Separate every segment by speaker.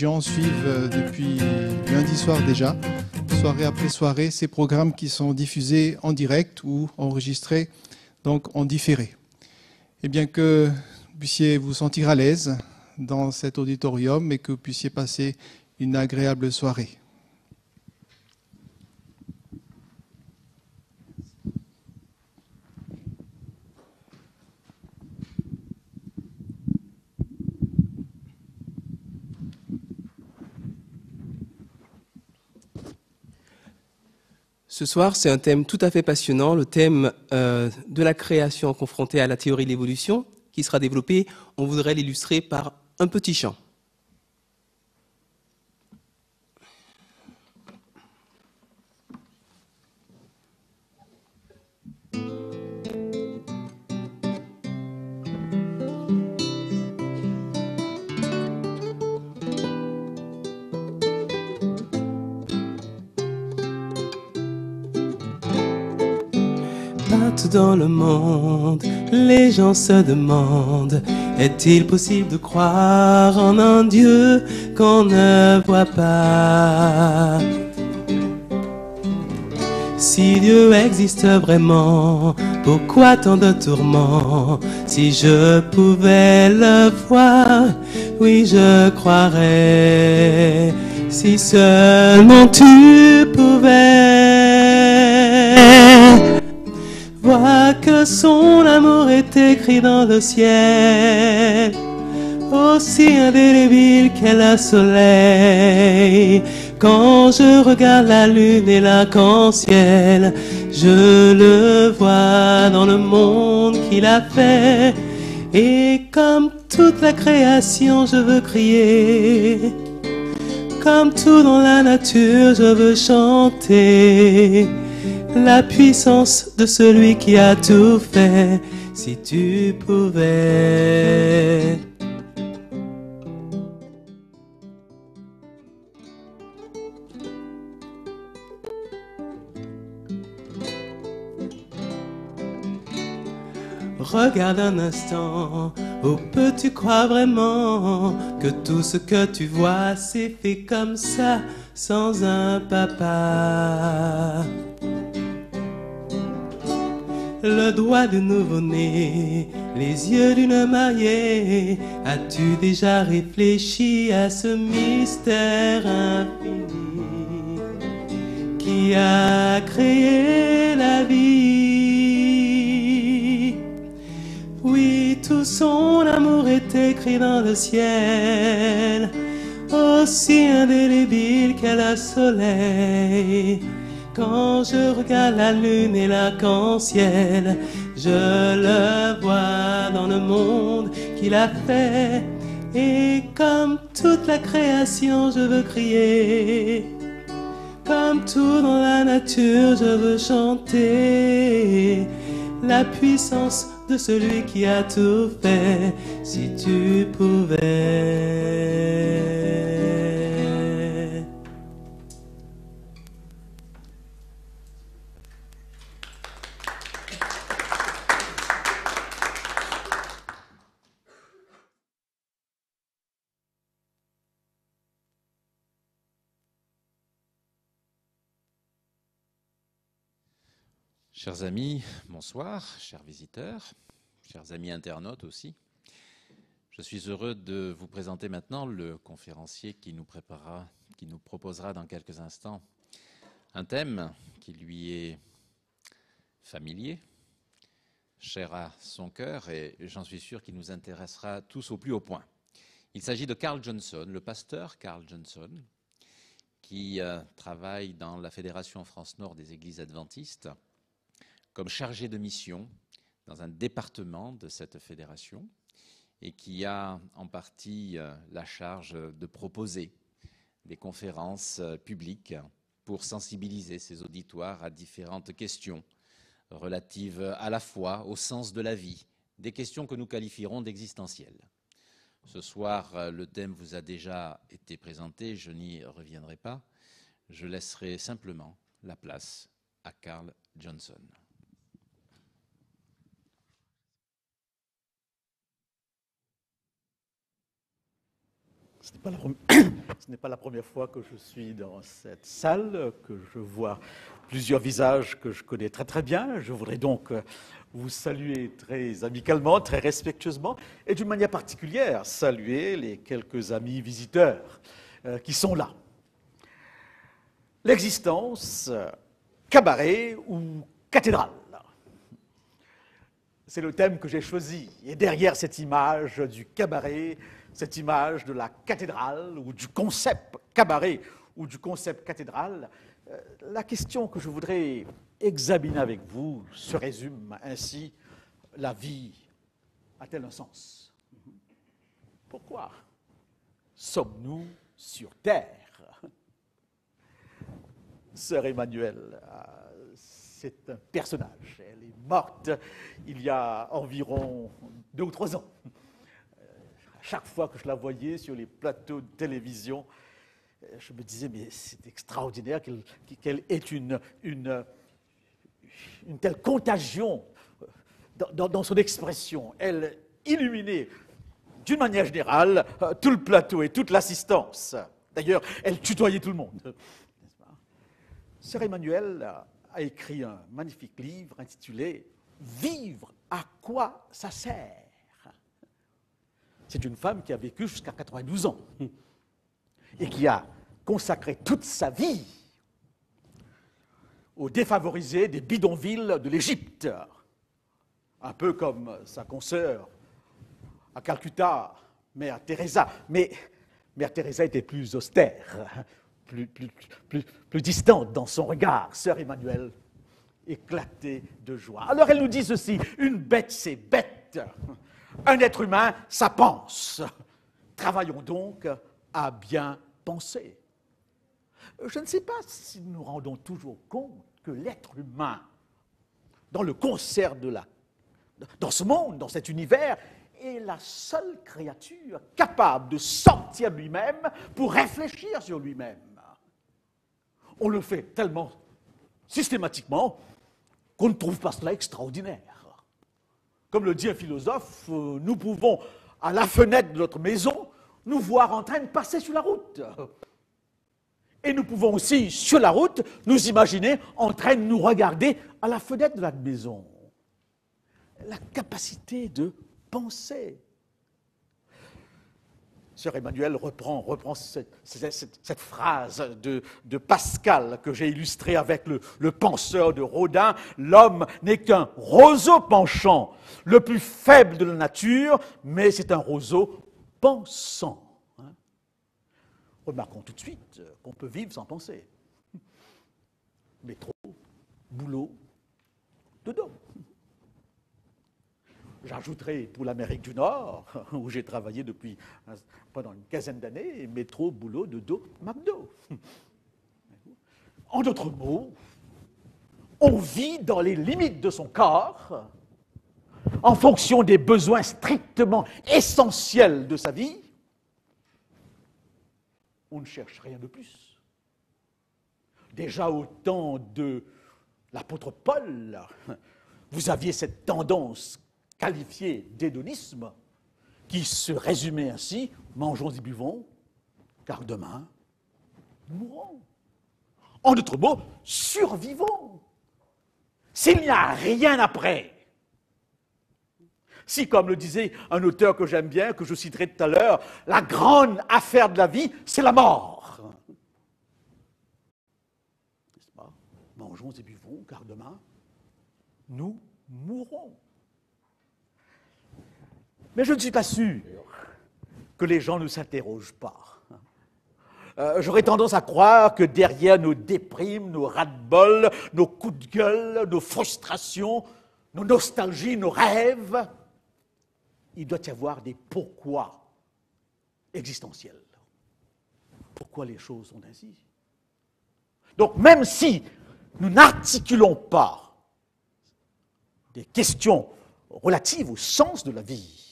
Speaker 1: gens suivent euh, depuis lundi soir déjà, soirée après soirée, ces programmes qui sont diffusés en direct ou enregistrés donc en différé. Et bien que vous puissiez vous sentir à l'aise dans cet auditorium et que vous puissiez passer une agréable soirée.
Speaker 2: Ce soir, c'est un thème tout à fait passionnant, le thème euh, de la création confrontée à la théorie de l'évolution, qui sera développé, on voudrait l'illustrer par un petit chant. Dans le monde, les gens se demandent Est-il possible de croire en un Dieu qu'on ne voit pas? Si Dieu existe vraiment, pourquoi tant de tourments? Si je pouvais le voir, oui je croirais. Si seulement tu pouvais Vois que son amour est écrit dans le ciel, aussi indélébile qu'est le soleil. Quand je regarde la lune et l'arc-en-ciel, je le vois dans le monde qu'il a fait. Et comme toute la création, je veux crier. Comme tout dans la nature, je veux chanter la puissance de celui qui a tout fait, si tu pouvais. Regarde un instant, où peux-tu croire vraiment que tout ce que tu vois s'est fait comme ça, sans un papa? Le doigt de nouveau-né, les yeux d'une mariée. As-tu déjà réfléchi à ce mystère infini qui a créé la vie? Oui, tout son amour est écrit dans le ciel, aussi indélébile qu'est le soleil. Quand je regarde la lune et l'arc-en-ciel, je le vois dans le monde qu'il a fait. Et comme toute la création, je veux crier. Comme tout dans la nature, je veux chanter la puissance de celui qui a tout fait. Si tu pouvais.
Speaker 3: Chers amis, bonsoir, chers visiteurs, chers amis internautes aussi. Je suis heureux de vous présenter maintenant le conférencier qui nous proposera dans quelques instants un thème qui lui est familier, cher à son cœur et j'en suis sûr qu'il nous intéressera tous au plus haut point. Il s'agit de Carl Johnson, le pasteur Carl Johnson, qui euh, travaille dans la Fédération France Nord des Églises adventistes comme chargé de mission dans un département de cette fédération et qui a en partie euh, la charge de proposer des conférences euh, publiques pour sensibiliser ses auditoires à différentes questions relatives à la foi, au sens de la vie, des questions que nous qualifierons d'existentielles. Ce soir, euh, le thème vous a déjà été présenté, je n'y reviendrai pas. Je laisserai simplement la place à Carl Johnson.
Speaker 4: Ce n'est pas, la première fois que je suis dans cette salle, que je vois plusieurs visages que je connais très très bien. Je voudrais donc vous saluer très amicalement, très respectueusement, et d'une manière particulière saluer les quelques amis visiteurs euh, qui sont là. L'existence, cabaret ou cathédrale c'est le thème que j'ai choisi. Et derrière cette image du cabaret, cette image de la cathédrale ou du concept cabaret ou du concept cathédrale, euh, la question que je voudrais examiner avec vous se résume ainsi. La vie a-t-elle un sens? Pourquoi sommes-nous sur Terre? Sœur Emmanuel, c'est un personnage. Elle est morte il y a environ deux ou trois ans. Euh, chaque fois que je la voyais sur les plateaux de télévision, euh, je me disais, mais c'est extraordinaire qu'elle ait une, une, une, telle contagion euh, dans, dans, son expression. Elle illuminait d'une manière générale tout le plateau et toute l'assistance. D'ailleurs, elle tutoyait tout le monde. Sœur Emmanuel a écrit un magnifique livre intitulé Vivre, à quoi ça sert? C'est une femme qui a vécu jusqu'à 92 ans et qui a consacré toute sa vie aux défavorisés des bidonvilles de l'Égypte, un peu comme sa consoeur à Calcutta, Mère Teresa. Mais Mère Teresa était plus austère, plus, distante dans son regard. Sœur Emmanuel éclatait de joie. Alors elle nous dit ceci, une bête c'est bête, un être humain ça pense. Travaillons donc à bien penser. Je ne sais pas si nous nous rendons toujours compte que l'être humain, dans le concert de la... dans ce monde, dans cet univers, est la seule créature capable de sortir lui-même pour réfléchir sur lui-même on le fait tellement systématiquement qu'on ne trouve pas cela extraordinaire. Comme le dit un philosophe, euh, nous pouvons, à la fenêtre de notre maison, nous voir en train de passer sur la route. Et nous pouvons aussi, sur la route, nous imaginer en train de nous regarder à la fenêtre de la maison. La capacité de penser. Sœur Emmanuel reprend, cette, phrase de, Pascal que j'ai illustrée avec le, penseur de Rodin. L'homme n'est qu'un roseau penchant, le plus faible de la nature, mais c'est un roseau pensant. Hein. Remarquons tout de suite qu'on peut vivre sans penser. Métro, boulot, dodo. J'ajouterai pour l'Amérique du Nord, où j'ai travaillé depuis pendant une quinzaine d'années, métro, boulot, dodo, McDo. En d'autres mots, on vit dans les limites de son corps, en fonction des besoins strictement essentiels de sa vie. On ne cherche rien de plus. Déjà au temps de l'apôtre Paul, vous aviez cette tendance qualifié d'hédonisme qui se résumait ainsi mangeons et buvons, car demain, nous mourrons. En d'autres mots, survivons. S'il n'y a rien après, si, comme le disait un auteur que j'aime bien, que je citerai tout à l'heure, la grande affaire de la vie, c'est la mort. N'est-ce pas? Mangeons et buvons, car demain, nous mourrons. Mais je ne suis pas sûr que les gens ne s'interrogent pas. Euh, j'aurais tendance à croire que derrière nos déprimes, nos ras-de-bol, nos coups de gueule, nos frustrations, nos nostalgies, nos rêves, il doit y avoir des pourquoi existentiels. Pourquoi les choses sont ainsi? Donc même si nous n'articulons pas des questions relatives au sens de la vie,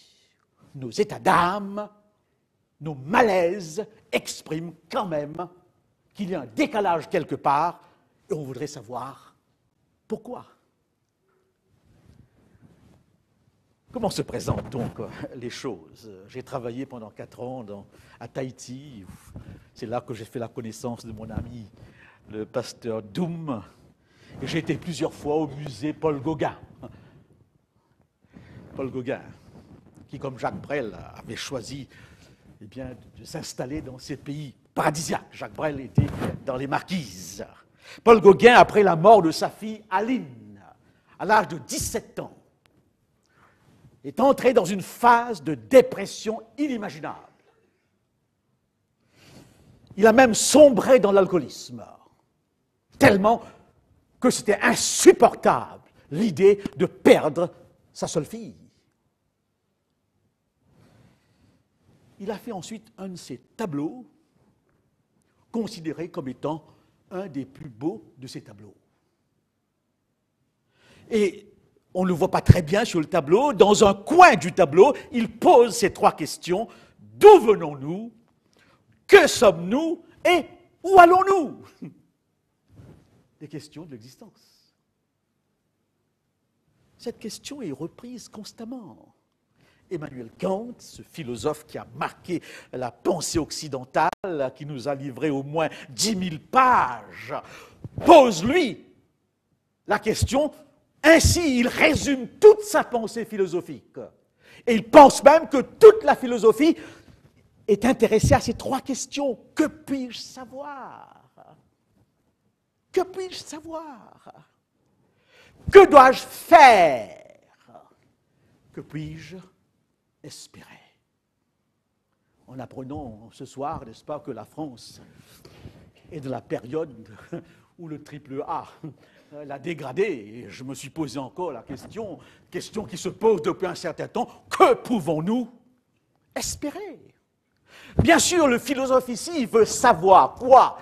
Speaker 4: nos états d'âme, nos malaises expriment quand même qu'il y a un décalage quelque part et on voudrait savoir pourquoi. Comment se présentent donc euh, les choses? J'ai travaillé pendant quatre ans à Tahiti. C'est là que j'ai fait la connaissance de mon ami, le pasteur Doum. Et j'ai été plusieurs fois au musée Paul Gauguin. Paul Gauguin, qui, comme Jacques Brel, avait choisi eh de s'installer dans ces pays paradisiaques. Jacques Brel était dans les Marquises. Paul Gauguin, après la mort de sa fille Aline, à l'âge de 17 ans, est entré dans une phase de dépression inimaginable. Il a même sombré dans l'alcoolisme, tellement que c'était insupportable l'idée de perdre sa seule fille. Il a fait ensuite un de ses tableaux, considéré comme étant un des plus beaux de ses tableaux. Et on ne le voit pas très bien sur le tableau. Dans un coin du tableau, il pose ces trois questions. D'où venons-nous? Que sommes-nous? Et où allons-nous? Des questions de l'existence. Cette question est reprise constamment. Emmanuel Kant, ce philosophe qui a marqué la pensée occidentale, qui nous a livré au moins dix mille pages, pose lui la question ainsi, il résume toute sa pensée philosophique. Et il pense même que toute la philosophie est intéressée à ces trois questions. Que puis-je savoir? Que puis-je savoir? Que dois-je faire? Que puis-je espérer En apprenant ce soir, n'est-ce pas, que la France est de la période où le triple A la dégradé. Je me suis posé encore la question, question qui se pose depuis un certain temps, que pouvons-nous espérer? Bien sûr, le philosophe ici veut savoir quoi?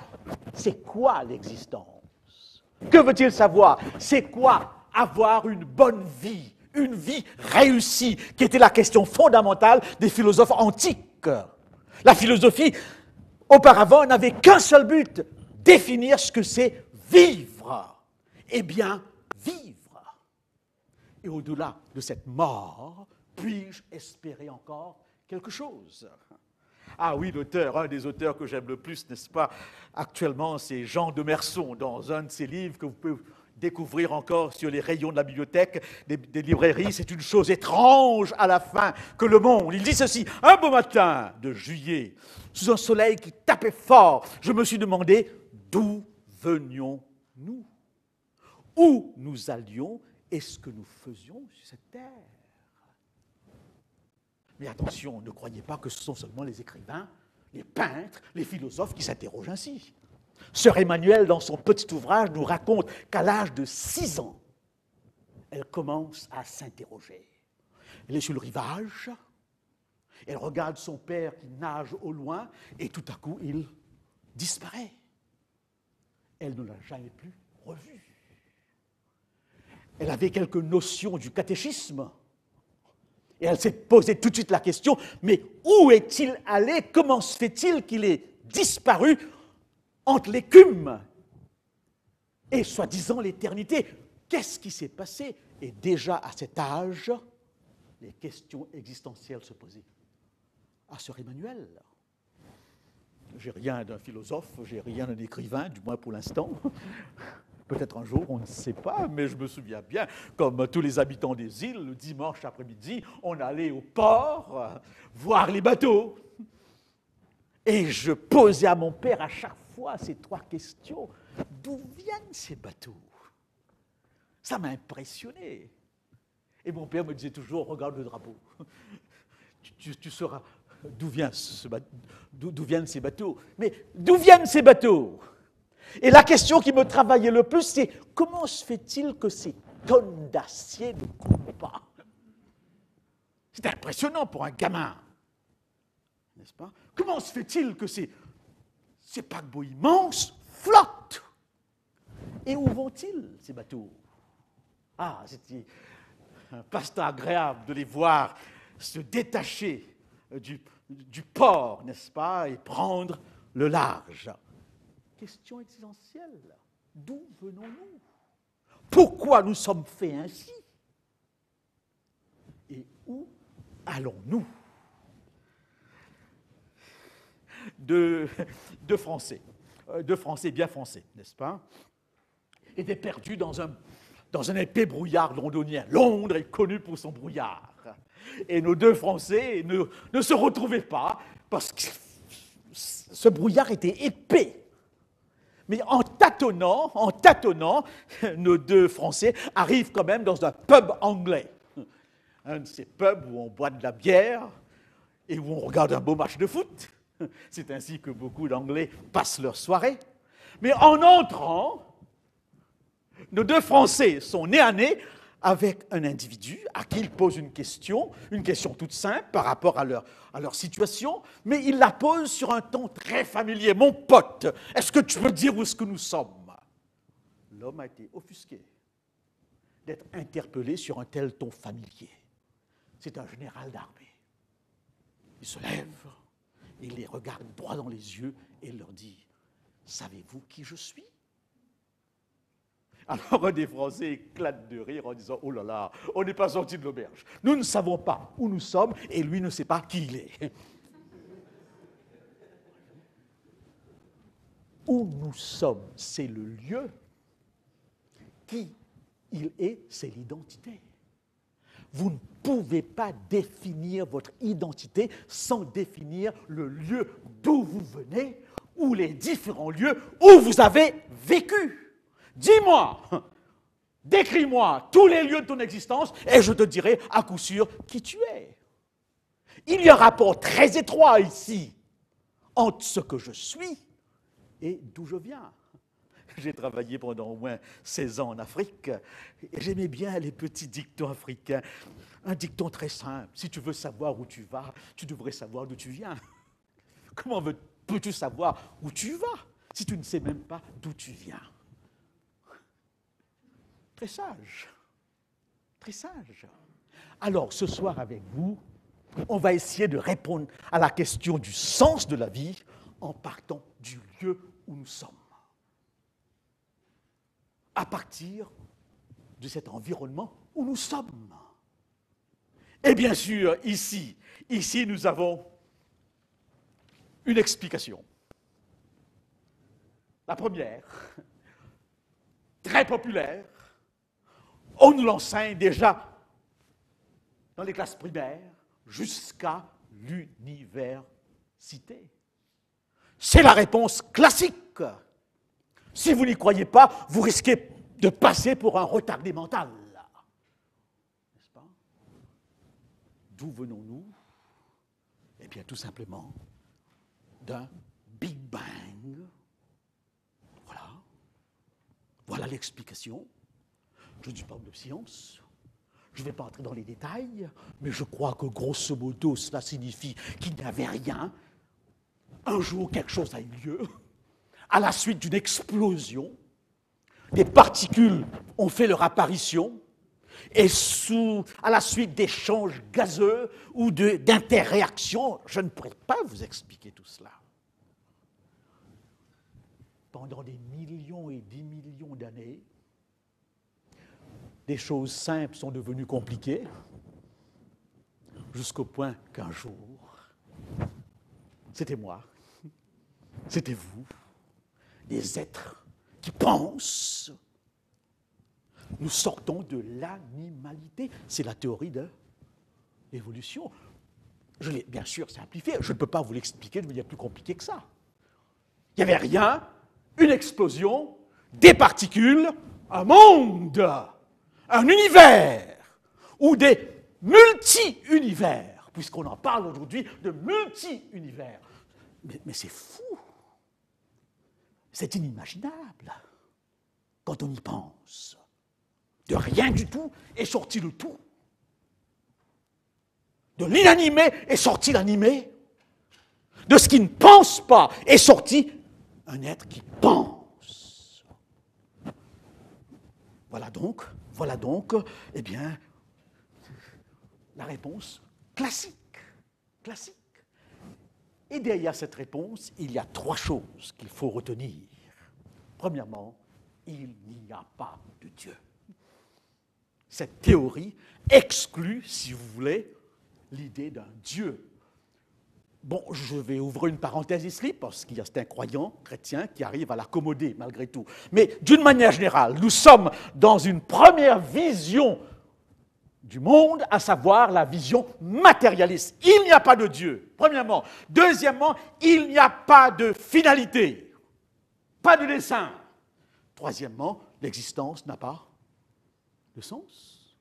Speaker 4: C'est quoi l'existence? Que veut-il savoir? C'est quoi avoir une bonne vie, une vie réussie, qui était la question fondamentale des philosophes antiques. La philosophie, auparavant, n'avait qu'un seul but, définir ce que c'est vivre eh bien, vivre. Et au-delà de cette mort, puis-je espérer encore quelque chose? Ah oui, l'auteur, un des auteurs que j'aime le plus, n'est-ce pas, actuellement, c'est Jean de Merson, dans un de ses livres que vous pouvez découvrir encore sur les rayons de la bibliothèque, des, librairies. C'est une chose étrange à la fin que le monde. Il dit ceci, un beau matin de juillet, sous un soleil qui tapait fort, je me suis demandé d'où venions-nous? Où nous allions et ce que nous faisions sur cette terre. Mais attention, ne croyez pas que ce sont seulement les écrivains, les peintres, les philosophes qui s'interrogent ainsi. Sœur Emmanuel, dans son petit ouvrage, nous raconte qu'à l'âge de six ans, elle commence à s'interroger. Elle est sur le rivage, elle regarde son père qui nage au loin, et tout à coup, il disparaît. Elle ne l'a jamais plus revu. Elle avait quelques notions du catéchisme. Et elle s'est posé tout de suite la question, mais où est-il allé? Comment se fait-il qu'il ait disparu? Entre l'écume et soi-disant l'éternité Qu'est-ce qui s'est passé? Et déjà à cet âge, les questions existentielles se posaient. À Sœur Emmanuel, j'ai rien d'un philosophe, j'ai rien d'un écrivain, du moins pour l'instant. Peut-être un jour, on ne sait pas, mais je me souviens bien, comme tous les habitants des îles, le dimanche après-midi, on allait au port voir les bateaux. Et je posais à mon père à chaque ces trois questions. D'où viennent ces bateaux? Ça m'a impressionné. Et mon père me disait toujours, regarde le drapeau. Tu, tu, sauras d'où viennent ces bateaux. Mais d'où viennent ces bateaux? Et la question qui me travaillait le plus, c'est comment se fait-il que ces tonnes d'acier ne coulent pas? C'est impressionnant pour un gamin, n'est-ce pas? Comment se fait-il que ces, ces paquebots immenses flottent Et où vont-ils, ces bateaux? Ah, c'était un passe-temps agréable de les voir se détacher du, du port, n'est-ce pas, et prendre le large. Question existentielle. D'où venons-nous? Pourquoi nous sommes faits ainsi? Et Où allons-nous? Deux Français, euh, deux Français bien français, n'est-ce pas, étaient perdus dans un, dans un épais brouillard londonien. Londres est connu pour son brouillard. Et nos deux Français ne, ne se retrouvaient pas parce que ce brouillard était épais. Mais en tâtonnant, en tâtonnant, nos deux Français arrivent quand même dans un pub anglais. Un de ces pubs où on boit de la bière et où on regarde un beau match de foot. C'est ainsi que beaucoup d'Anglais passent leur soirée. Mais en entrant, nos deux Français sont nés à nez avec un individu à qui ils posent une question, une question toute simple par rapport à leur, situation, mais ils la posent sur un ton très familier. Mon pote, est-ce que tu peux dire où est-ce que nous sommes? L'homme a été offusqué d'être interpellé sur un tel ton familier. C'est un général d'armée. Il se lève, il les regarde droit dans les yeux et leur dit Savez-vous qui je suis? Alors un des Français éclate de rire en disant Oh là là, on n'est pas sorti de l'auberge. Nous ne savons pas où nous sommes et lui ne sait pas qui il est. Où nous sommes, c'est le lieu. Qui il est, c'est l'identité. Vous pouvez pas définir votre identité sans définir le lieu d'où vous venez ou les différents lieux où vous avez vécu. Dis-moi, décris-moi tous les lieux de ton existence et je te dirai à coup sûr qui tu es. Il y a un rapport très étroit ici entre ce que je suis et d'où je viens. J'ai travaillé pendant au moins 16 ans en Afrique et j'aimais bien les petits dictons africains. Un dicton très simple. Si tu veux savoir où tu vas, tu devrais savoir d'où tu viens. Comment peux-tu savoir où tu vas si tu ne sais même pas d'où tu viens? Très sage. Très sage. Alors, ce soir avec vous, on va essayer de répondre à la question du sens de la vie en partant du lieu où nous sommes. À partir de cet environnement où nous sommes. Et bien sûr, ici, ici, nous avons une explication. La première, très populaire, on nous l'enseigne déjà dans les classes primaires jusqu'à l'université. C'est la réponse classique. Si vous n'y croyez pas, vous risquez de passer pour un retardé mental. N'est-ce pas? D'où venons-nous? Eh bien, tout simplement d'un Big Bang. Voilà. Voilà l'explication. Je ne suis pas de science. Je ne vais pas entrer dans les détails, mais je crois que grosso modo, cela signifie qu'il n'y avait rien. Un jour, quelque chose a eu lieu. À la suite d'une explosion, des particules ont fait leur apparition. Et sous, à la suite d'échanges gazeux ou d'interréactions, je ne pourrais pas vous expliquer tout cela. Pendant des millions et des millions d'années, des choses simples sont devenues compliquées, jusqu'au point qu'un jour, c'était moi, c'était vous, des êtres qui pensent. Nous sortons de l'animalité. C'est la théorie de l'évolution. Je l'ai bien sûr simplifié. Je ne peux pas vous l'expliquer de manière plus compliquée que ça. Il n'y avait rien, une explosion, des particules, un monde un univers ou des multi-univers, puisqu'on en parle aujourd'hui de multi-univers. Mais, c'est fou. C'est inimaginable quand on y pense. De rien du tout est sorti le tout. De l'inanimé est sorti l'animé. De ce qui ne pense pas est sorti un être qui pense. Voilà donc voilà donc, eh bien, la réponse classique. Classique. Et derrière cette réponse, il y a trois choses qu'il faut retenir. Premièrement, il n'y a pas de Dieu. Cette théorie exclut, si vous voulez, l'idée d'un Dieu. Bon, je vais ouvrir une parenthèse ici, parce qu'il y a certains croyants chrétiens qui arrivent à l'accommoder malgré tout. Mais d'une manière générale, nous sommes dans une première vision du monde, à savoir la vision matérialiste. Il n'y a pas de Dieu, premièrement. Deuxièmement, il n'y a pas de finalité, pas de dessin. Troisièmement, l'existence n'a pas de sens.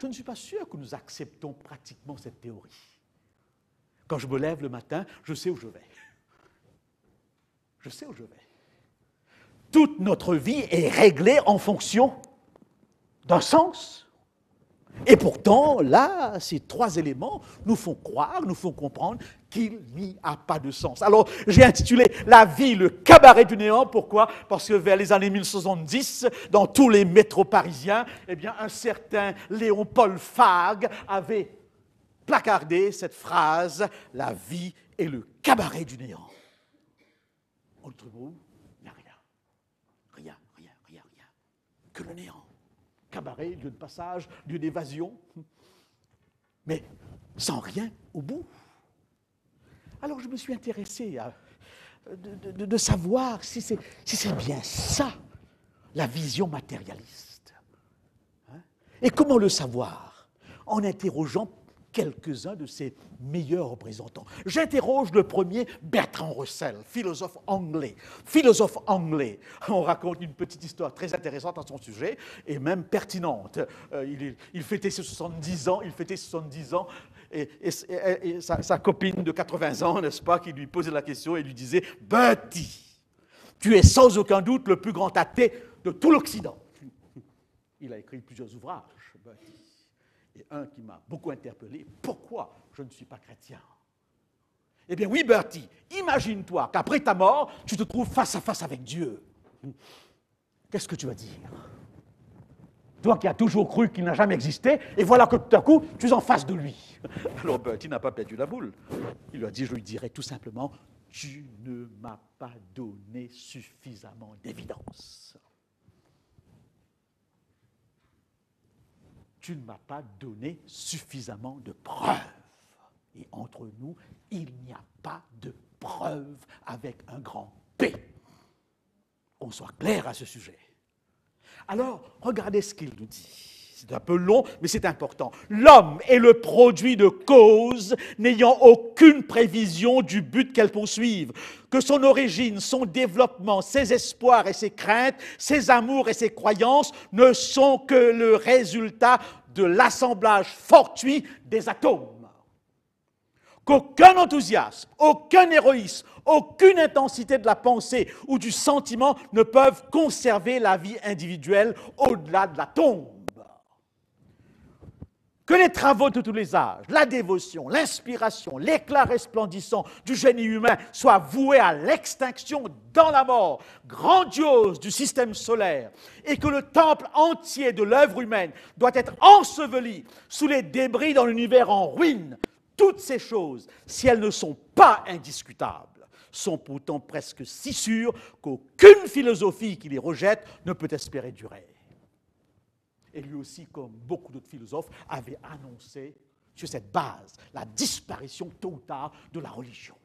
Speaker 4: Je ne suis pas sûr que nous acceptons pratiquement cette théorie. Quand je me lève le matin, je sais où je vais. Je sais où je vais. Toute notre vie est réglée en fonction d'un sens. Et pourtant, là, ces trois éléments nous font croire, nous font comprendre qu'il n'y a pas de sens. Alors, j'ai intitulé La vie, le cabaret du néant. Pourquoi? Parce que vers les années 1070, dans tous les métros parisiens, eh bien, un certain Léon-Paul Fag avait placardé cette phrase La vie est le cabaret du néant. Autre mot, il n'y a rien. Rien, rien, rien, rien. Que le néant. Cabaret, lieu de passage, lieu d'évasion. Mais sans rien au bout. Alors je me suis intéressé à, de, savoir si c'est bien ça, la vision matérialiste. Hein? Et comment le savoir? En interrogeant quelques-uns de ses meilleurs représentants. J'interroge le premier, Bertrand Russell, philosophe anglais. Philosophe anglais. On raconte une petite histoire très intéressante à son sujet et même pertinente. Euh, il, fêtait ses 70 ans, il fêtait 70 ans et, sa, copine de 80 ans, n'est-ce pas, qui lui posait la question et lui disait Bertie, tu es sans aucun doute le plus grand athée de tout l'Occident. Il a écrit plusieurs ouvrages, et un qui m'a beaucoup interpellé, pourquoi je ne suis pas chrétien? Eh bien oui, Bertie, imagine-toi qu'après ta mort, tu te trouves face à face avec Dieu. Qu'est-ce que tu vas dire? Toi qui as toujours cru qu'il n'a jamais existé, et voilà que tout à coup, tu es en face de lui. Alors Bertie n'a pas perdu la boule. Il lui a dit, je lui dirai tout simplement, tu ne m'as pas donné suffisamment d'évidence. Tu ne m'as pas donné suffisamment de preuves. Et entre nous, il n'y a pas de preuves avec un grand P. Qu'on soit clair à ce sujet. Alors, regardez ce qu'il nous dit. C'est un peu long, mais c'est important. L'homme est le produit de causes n'ayant aucune prévision du but qu'elle poursuive. Que son origine, son développement, ses espoirs et ses craintes, ses amours et ses croyances ne sont que le résultat de l'assemblage fortuit des atomes. Qu'aucun enthousiasme, aucun héroïsme, aucune intensité de la pensée ou du sentiment ne peuvent conserver la vie individuelle au-delà de la tombe que les travaux de tous les âges, la dévotion, l'inspiration, l'éclat resplendissant du génie humain soient voués à l'extinction dans la mort grandiose du système solaire, et que le temple entier de l'œuvre humaine doit être enseveli sous les débris dans l'univers en ruine, toutes ces choses, si elles ne sont pas indiscutables, sont pourtant presque si sûres qu'aucune philosophie qui les rejette ne peut espérer durer et lui aussi, comme beaucoup d'autres philosophes, avait annoncé sur cette base la disparition tôt ou tard de la religion,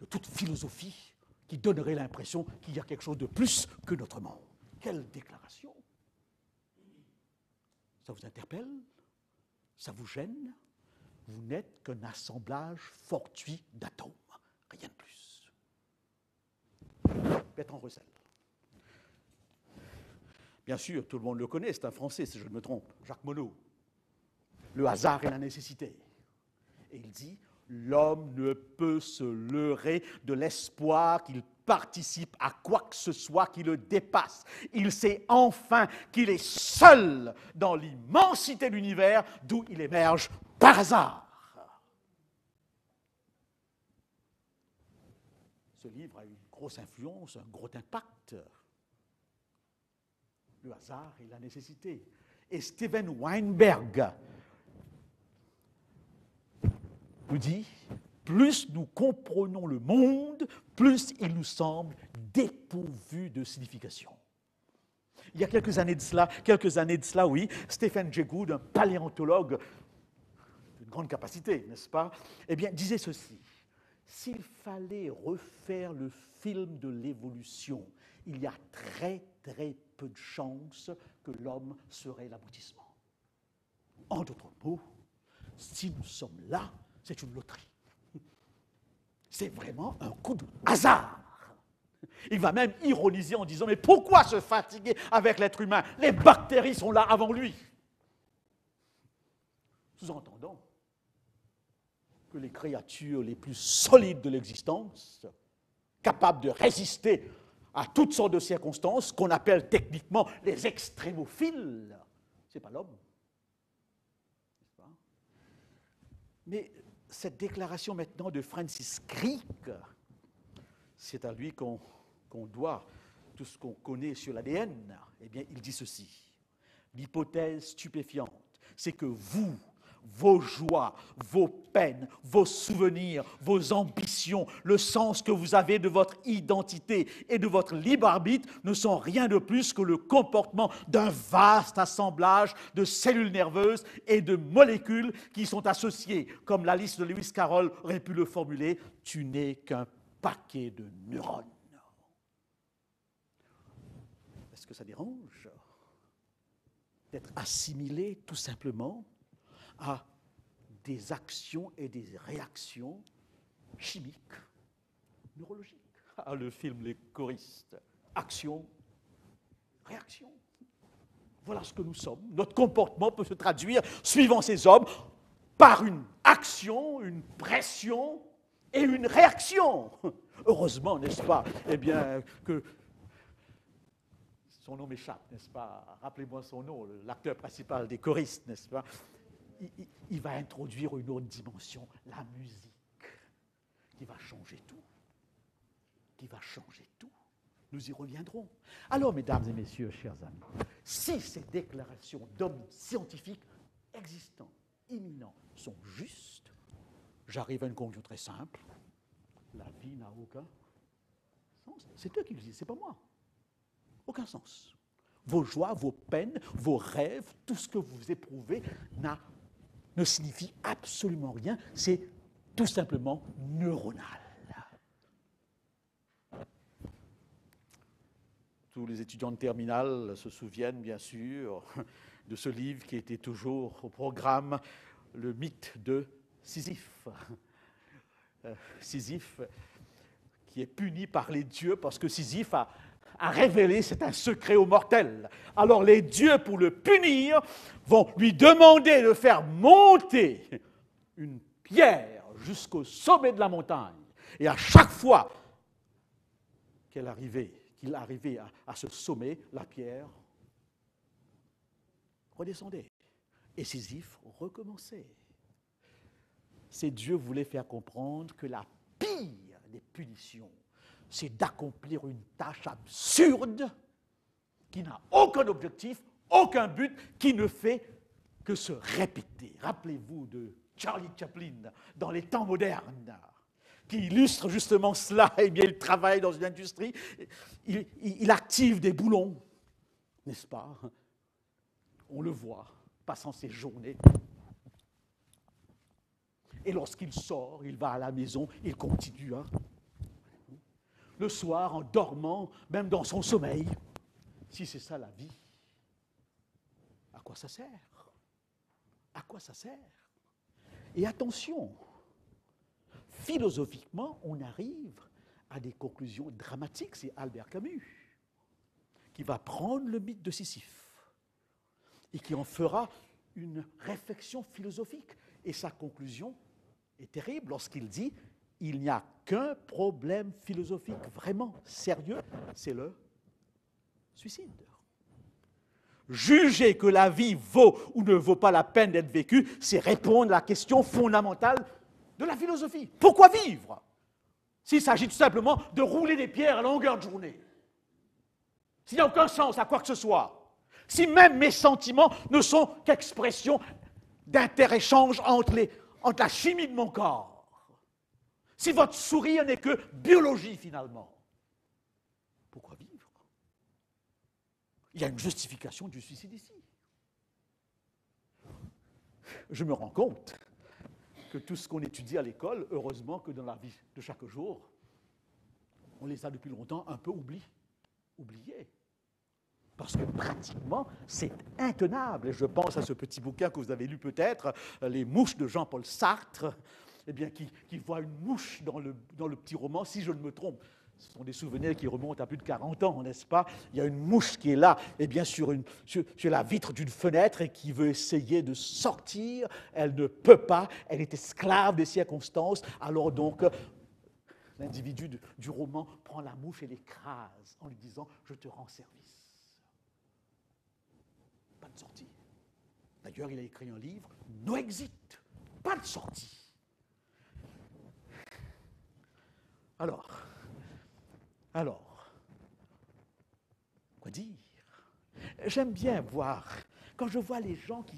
Speaker 4: de toute philosophie qui donnerait l'impression qu'il y a quelque chose de plus que notre monde. Quelle déclaration Ça vous interpelle? Ça vous gêne? Vous n'êtes qu'un assemblage fortuit d'atomes, rien de plus. Bertrand Russell. Bien sûr, tout le monde le connaît, c'est un Français, si je ne me trompe, Jacques Monod. Le hasard et la nécessité. Et il dit, l'homme ne peut se leurrer de l'espoir qu'il participe à quoi que ce soit qui le dépasse. Il sait enfin qu'il est seul dans l'immensité de l'univers d'où il émerge par hasard. Ce livre a eu une grosse influence, un gros impact le hasard et la nécessité. Et Steven Weinberg nous dit, plus nous comprenons le monde, plus il nous semble dépourvu de signification. Il y a quelques années de cela, quelques années de cela, oui, Stephen Jay Gould, un paléontologue d'une grande capacité, n'est-ce pas, eh bien, disait ceci. S'il fallait refaire le film de l'évolution, il y a très très peu de chances que l'homme serait l'aboutissement. En d'autres mots, si nous sommes là, c'est une loterie. C'est vraiment un coup de hasard. Il va même ironiser en disant, mais pourquoi se fatiguer avec l'être humain? Les bactéries sont là avant lui. Sous-entendant que les créatures les plus solides de l'existence, capables de résister à toutes sortes de circonstances, qu'on appelle techniquement les extrémophiles, ce n'est pas l'homme. Mais cette déclaration maintenant de Francis Crick, c'est à lui qu'on doit tout ce qu'on connaît sur l'ADN. Eh bien, il dit ceci. L'hypothèse stupéfiante, c'est que vous, vos joies, vos peines, vos souvenirs, vos ambitions, le sens que vous avez de votre identité et de votre libre arbitre ne sont rien de plus que le comportement d'un vaste assemblage de cellules nerveuses et de molécules qui sont associées, comme la liste de Lewis Carroll aurait pu le formuler, tu n'es qu'un paquet de neurones. Est-ce que ça dérange d'être assimilé tout simplement à des actions et des réactions chimiques, neurologiques. Ah, le film Les choristes. Action, réaction. Voilà ce que nous sommes. Notre comportement peut se traduire, suivant ces hommes, par une action, une pression et une réaction. Heureusement, n'est-ce pas Eh bien, que son nom m'échappe, n'est-ce pas? Rappelez-moi son nom, l'acteur principal des choristes, n'est-ce pas? Il, va introduire une autre dimension, la musique, qui va changer tout. Qui va changer tout. Nous y reviendrons. Alors, mesdames et messieurs, chers amis, si ces déclarations d'hommes scientifiques existants, imminents, sont justes, j'arrive à une conclusion très simple. La vie n'a aucun sens. C'est eux qui le disent, c'est pas moi. Aucun sens. Vos joies, vos peines, vos rêves, tout ce que vous éprouvez n'a ne signifie absolument rien, c'est tout simplement neuronal. Tous les étudiants de terminale se souviennent bien sûr de ce livre qui était toujours au programme, le mythe de Sisyphe. Euh, Sisyphe qui est puni par les dieux parce que Sisyphe a, a révélé, c'est un secret aux mortels. Alors les dieux, pour le punir, vont lui demander de faire monter une pierre jusqu'au sommet de la montagne. Et à chaque fois arrivait, qu'il arrivait à, à, ce sommet, la pierre redescendait. Et Sisyphe recommençait. Ces dieux voulaient faire comprendre que la pire des punitions c'est d'accomplir une tâche absurde qui n'a aucun objectif, aucun but, qui ne fait que se répéter. Rappelez-vous de Charlie Chaplin dans les temps modernes, qui illustre justement cela. Eh bien, il travaille dans une industrie, il, active des boulons, n'est-ce pas? On le voit passant ses journées. Et lorsqu'il sort, il va à la maison, il continue à le soir en dormant, même dans son sommeil. Si c'est ça la vie, à quoi ça sert? À quoi ça sert? Et attention, philosophiquement, on arrive à des conclusions dramatiques. C'est Albert Camus qui va prendre le mythe de Sisyphe et qui en fera une réflexion philosophique. Et sa conclusion est terrible lorsqu'il dit il n'y a qu'un problème philosophique vraiment sérieux, c'est le suicide. Juger que la vie vaut ou ne vaut pas la peine d'être vécue, c'est répondre à la question fondamentale de la philosophie. Pourquoi vivre S'il s'agit tout simplement de rouler des pierres à longueur de journée? S'il n'y a aucun sens à quoi que ce soit. Si même mes sentiments ne sont qu'expression d'inter-échange entre, entre la chimie de mon corps si votre sourire n'est que biologie finalement, pourquoi vivre? Il y a une justification du suicide ici. Je me rends compte que tout ce qu'on étudie à l'école, heureusement que dans la vie de chaque jour, on les a depuis longtemps un peu oubliés. oubliés. Parce que pratiquement, c'est intenable. Et je pense à ce petit bouquin que vous avez lu peut-être, Les mouches de Jean-Paul Sartre, eh bien, qui, voit une mouche dans le, dans le petit roman, si je ne me trompe. Ce sont des souvenirs qui remontent à plus de 40 ans, n'est-ce pas? Il y a une mouche qui est là, et bien sur, une, sur, la vitre d'une fenêtre et qui veut essayer de sortir. Elle ne peut pas, elle est esclave des circonstances. Alors donc, l'individu du roman prend la mouche et l'écrase en lui disant Je te rends service. Pas de sortie. D'ailleurs, il a écrit un livre No exit, pas de sortie. Alors, alors, quoi dire? J'aime bien voir, quand je vois les gens qui,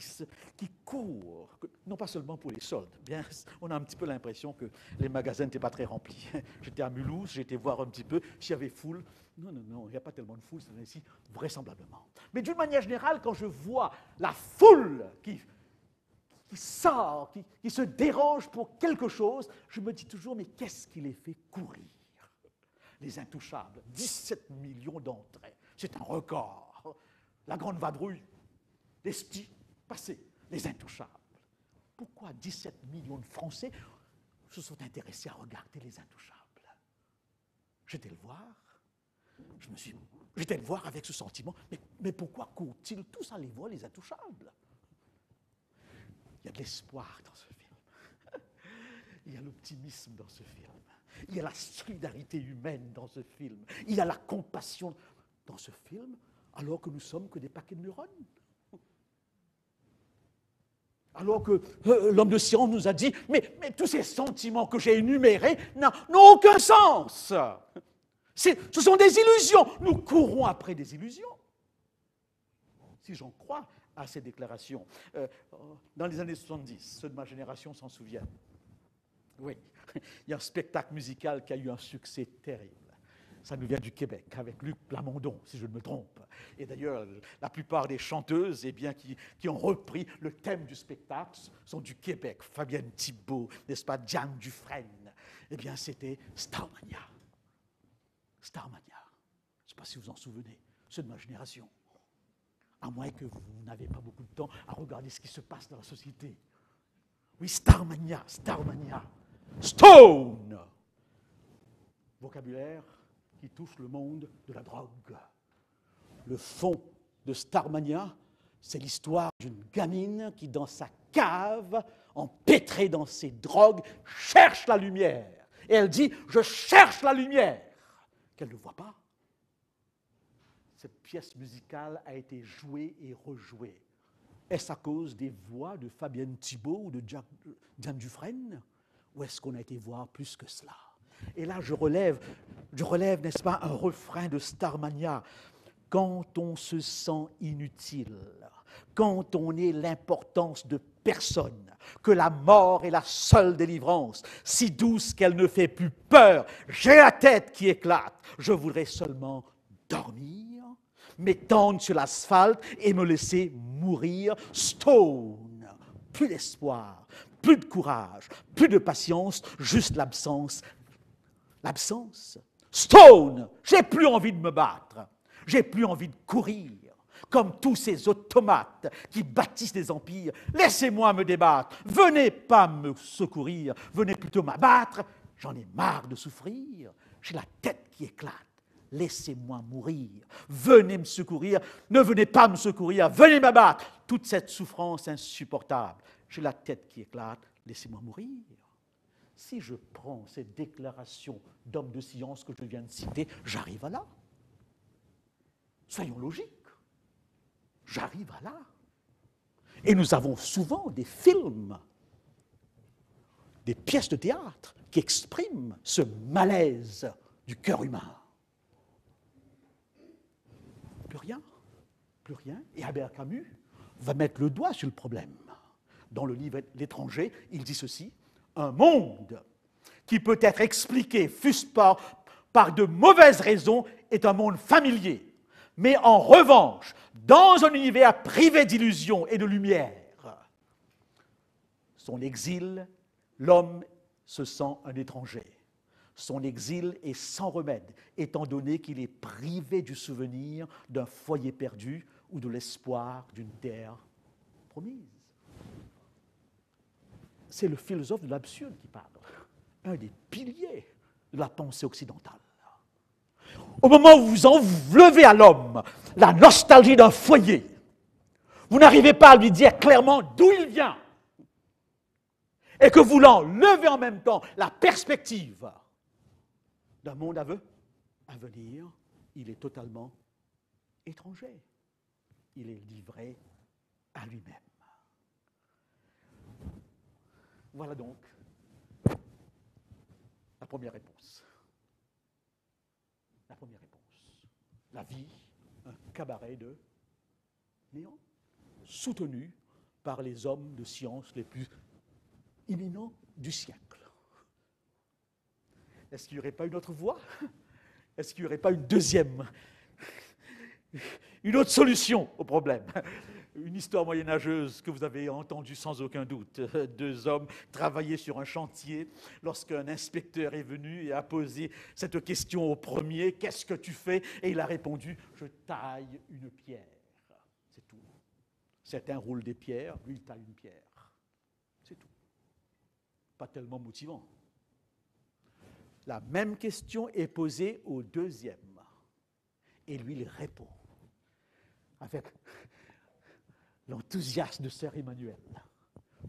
Speaker 4: qui courent, non pas seulement pour les soldes, bien, on a un petit peu l'impression que les magasins n'étaient pas très remplis. J'étais à Mulhouse, j'étais voir un petit peu s'il y avait foule. Non, non, non, il n'y a pas tellement de foule, ici, vraisemblablement. Mais d'une manière générale, quand je vois la foule qui, qui sort, qui, qui se dérange pour quelque chose, je me dis toujours, mais qu'est-ce qui les fait courir? Les intouchables, 17 millions d'entrées. C'est un record. La grande vadrouille, les petits, passés, les intouchables. Pourquoi 17 millions de Français se sont intéressés à regarder les intouchables? J'étais le voir. Je me suis, j'étais le voir avec ce sentiment. Mais, mais pourquoi courent-ils tous aller voir les intouchables Il y a de l'espoir dans ce film. Il y a l'optimisme dans ce film. Il y a la solidarité humaine dans ce film. Il y a la compassion dans ce film, alors que nous sommes que des paquets de neurones. Alors que euh, l'homme de science nous a dit, mais, mais tous ces sentiments que j'ai énumérés n'ont aucun sens. Ce sont des illusions. Nous courons après des illusions. Si j'en crois à ces déclarations, euh, dans les années 70, ceux de ma génération s'en souviennent. Oui, il y a un spectacle musical qui a eu un succès terrible. Ça nous vient du Québec, avec Luc Plamondon, si je ne me trompe. Et d'ailleurs, la plupart des chanteuses eh bien, qui, qui, ont repris le thème du spectacle sont du Québec. Fabienne Thibault, n'est-ce pas, Diane Dufresne. Eh bien, c'était Starmania. Starmania. Je ne sais pas si vous en souvenez, ceux de ma génération. À moins que vous n'avez pas beaucoup de temps à regarder ce qui se passe dans la société. Oui, Starmania, Starmania. Stone. Vocabulaire qui touche le monde de la drogue. Le fond de Starmania, c'est l'histoire d'une gamine qui, dans sa cave, empêtrée dans ses drogues, cherche la lumière. Et elle dit, je cherche la lumière, qu'elle ne voit pas. Cette pièce musicale a été jouée et rejouée. Est-ce à cause des voix de Fabienne Thibault ou de Diane Dufresne où est-ce qu'on a été voir plus que cela? Et là, je relève, je relève, n'est-ce pas, un refrain de Starmania. Quand on se sent inutile, quand on est l'importance de personne, que la mort est la seule délivrance, si douce qu'elle ne fait plus peur, j'ai la tête qui éclate, je voudrais seulement dormir, m'étendre sur l'asphalte et me laisser mourir. Stone, plus d'espoir, plus de courage, plus de patience, juste l'absence. L'absence. Stone, j'ai plus envie de me battre, j'ai plus envie de courir, comme tous ces automates qui bâtissent des empires. Laissez-moi me débattre, venez pas me secourir, venez plutôt m'abattre. J'en ai marre de souffrir, j'ai la tête qui éclate. Laissez-moi mourir, venez me secourir, ne venez pas me secourir, venez m'abattre. Toute cette souffrance insupportable, j'ai la tête qui éclate, laissez-moi mourir. Si je prends cette déclaration d'homme de science que je viens de citer, j'arrive à là. Soyons logiques. J'arrive à là. Et nous avons souvent des films, des pièces de théâtre qui expriment ce malaise du cœur humain. Plus rien, plus rien. Et Albert Camus va mettre le doigt sur le problème dans le livre L'étranger, il dit ceci, un monde qui peut être expliqué, fût-ce par, par de mauvaises raisons, est un monde familier. Mais en revanche, dans un univers privé d'illusions et de lumière, son exil, l'homme se sent un étranger. Son exil est sans remède, étant donné qu'il est privé du souvenir d'un foyer perdu ou de l'espoir d'une terre promise. C'est le philosophe de l'absurde qui parle, un des piliers de la pensée occidentale. Au moment où vous enlevez à l'homme la nostalgie d'un foyer, vous n'arrivez pas à lui dire clairement d'où il vient. Et que vous l'enlevez en même temps la perspective d'un monde à venir, il est totalement étranger. Il est livré à lui-même. Voilà donc la première réponse. La première réponse. La vie, un cabaret de néant, soutenu par les hommes de science les plus imminents du siècle. Est-ce qu'il n'y aurait pas une autre voie? Est-ce qu'il n'y aurait pas une deuxième Une autre solution au problème? Une histoire moyenâgeuse que vous avez entendue sans aucun doute. Deux hommes travaillaient sur un chantier lorsqu'un inspecteur est venu et a posé cette question au premier, qu'est-ce que tu fais Et il a répondu, je taille une pierre. C'est tout. Certains roulent des pierres, lui il taille une pierre. C'est tout. Pas tellement motivant. La même question est posée au deuxième. Et lui, il répond avec l'enthousiasme de Sœur Emmanuel.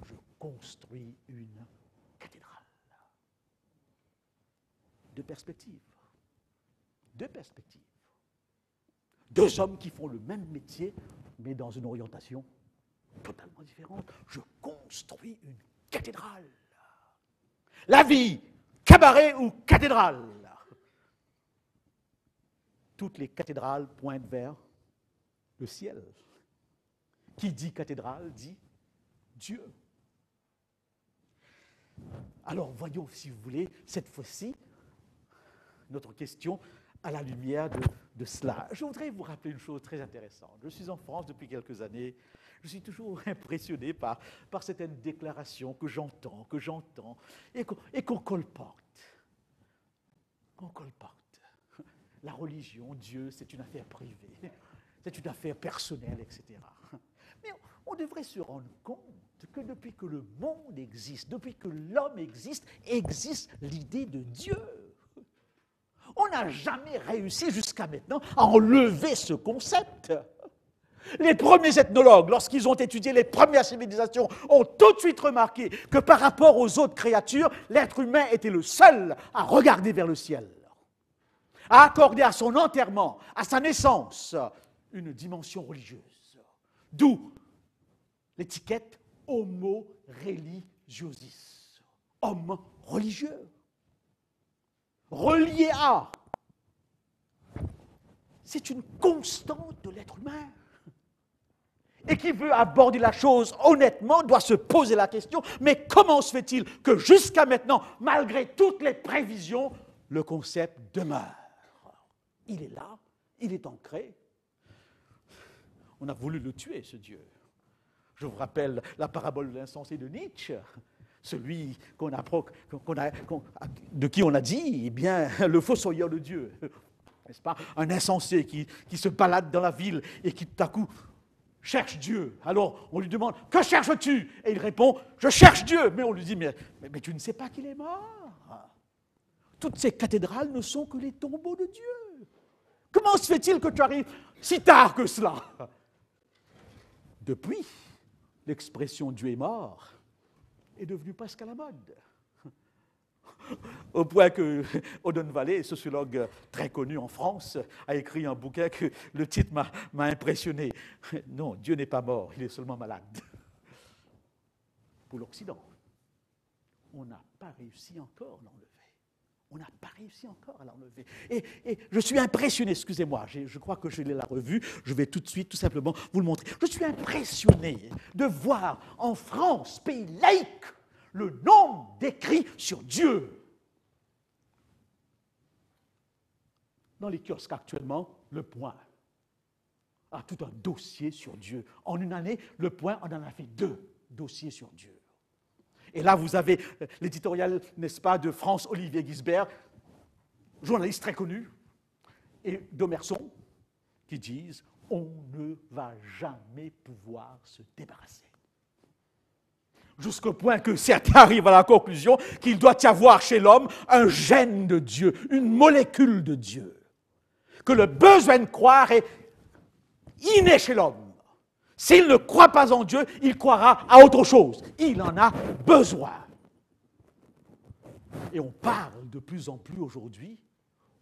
Speaker 4: Je construis une cathédrale. Deux perspectives. Deux perspectives. Deux hommes qui font le même métier, mais dans une orientation totalement différente. Je construis une cathédrale. La vie, cabaret ou cathédrale? Toutes les cathédrales pointent vers le ciel. Qui dit cathédrale dit Dieu. Alors voyons, si vous voulez, cette fois-ci, notre question à la lumière de, cela. Je voudrais vous rappeler une chose très intéressante. Je suis en France depuis quelques années. Je suis toujours impressionné par, certaines déclarations que j'entends, que j'entends, et qu'on colporte. Qu'on colporte. La religion, Dieu, c'est une affaire privée, c'est une affaire personnelle, etc. Mais on devrait se rendre compte que depuis que le monde existe, depuis que l'homme existe, existe l'idée de Dieu. On n'a jamais réussi jusqu'à maintenant à enlever ce concept. Les premiers ethnologues, lorsqu'ils ont étudié les premières civilisations, ont tout de suite remarqué que par rapport aux autres créatures, l'être humain était le seul à regarder vers le ciel, à accorder à son enterrement, à sa naissance, une dimension religieuse. D'où l'étiquette homo religiosis, homme religieux, relié à. C'est une constante de l'être humain. Et qui veut aborder la chose honnêtement doit se poser la question, mais comment se fait-il que jusqu'à maintenant, malgré toutes les prévisions, le concept demeure? Il est là, il est ancré, on a voulu le tuer, ce Dieu. Je vous rappelle la parabole de l'insensé de Nietzsche, celui de qui on a dit, eh bien, le fossoyeur de Dieu, n'est-ce pas? Un insensé qui, se balade dans la ville et qui tout à coup cherche Dieu. Alors on lui demande, que cherches-tu? Et il répond, je cherche Dieu. Mais on lui dit, mais, tu ne sais pas qu'il est mort. Toutes ces cathédrales ne sont que les tombeaux de Dieu. Comment se fait-il que tu arrives si tard que cela? Depuis, l'expression Dieu est mort est devenue presque à la mode. Au point que Odon Valley, sociologue très connu en France, a écrit un bouquin que le titre m'a impressionné. Non, Dieu n'est pas mort, il est seulement malade. Pour l'Occident, on n'a pas réussi encore à l'enlever. On n'a pas réussi encore à l'enlever. Et, et, je suis impressionné, excusez-moi, je crois que je l'ai la revue, je vais tout de suite, tout simplement, vous le montrer. Je suis impressionné de voir en France, pays laïque, le nombre d'écrits sur Dieu. Dans les kiosques actuellement, le point. a tout un dossier sur Dieu. En une année, le point, on en a fait deux dossiers sur Dieu. Et là, vous avez euh, l'éditorial, n'est-ce pas, de France-Olivier Gisbert, journaliste très connu, et d'Omerson, qui disent on ne va jamais pouvoir se débarrasser. Jusqu'au point que certains arrivent à la conclusion qu'il doit y avoir chez l'homme un gène de Dieu, une molécule de Dieu. Que le besoin de croire est inné chez l'homme. S'il ne croit pas en Dieu, il croira à autre chose. Il en a besoin. Et on parle de plus en plus aujourd'hui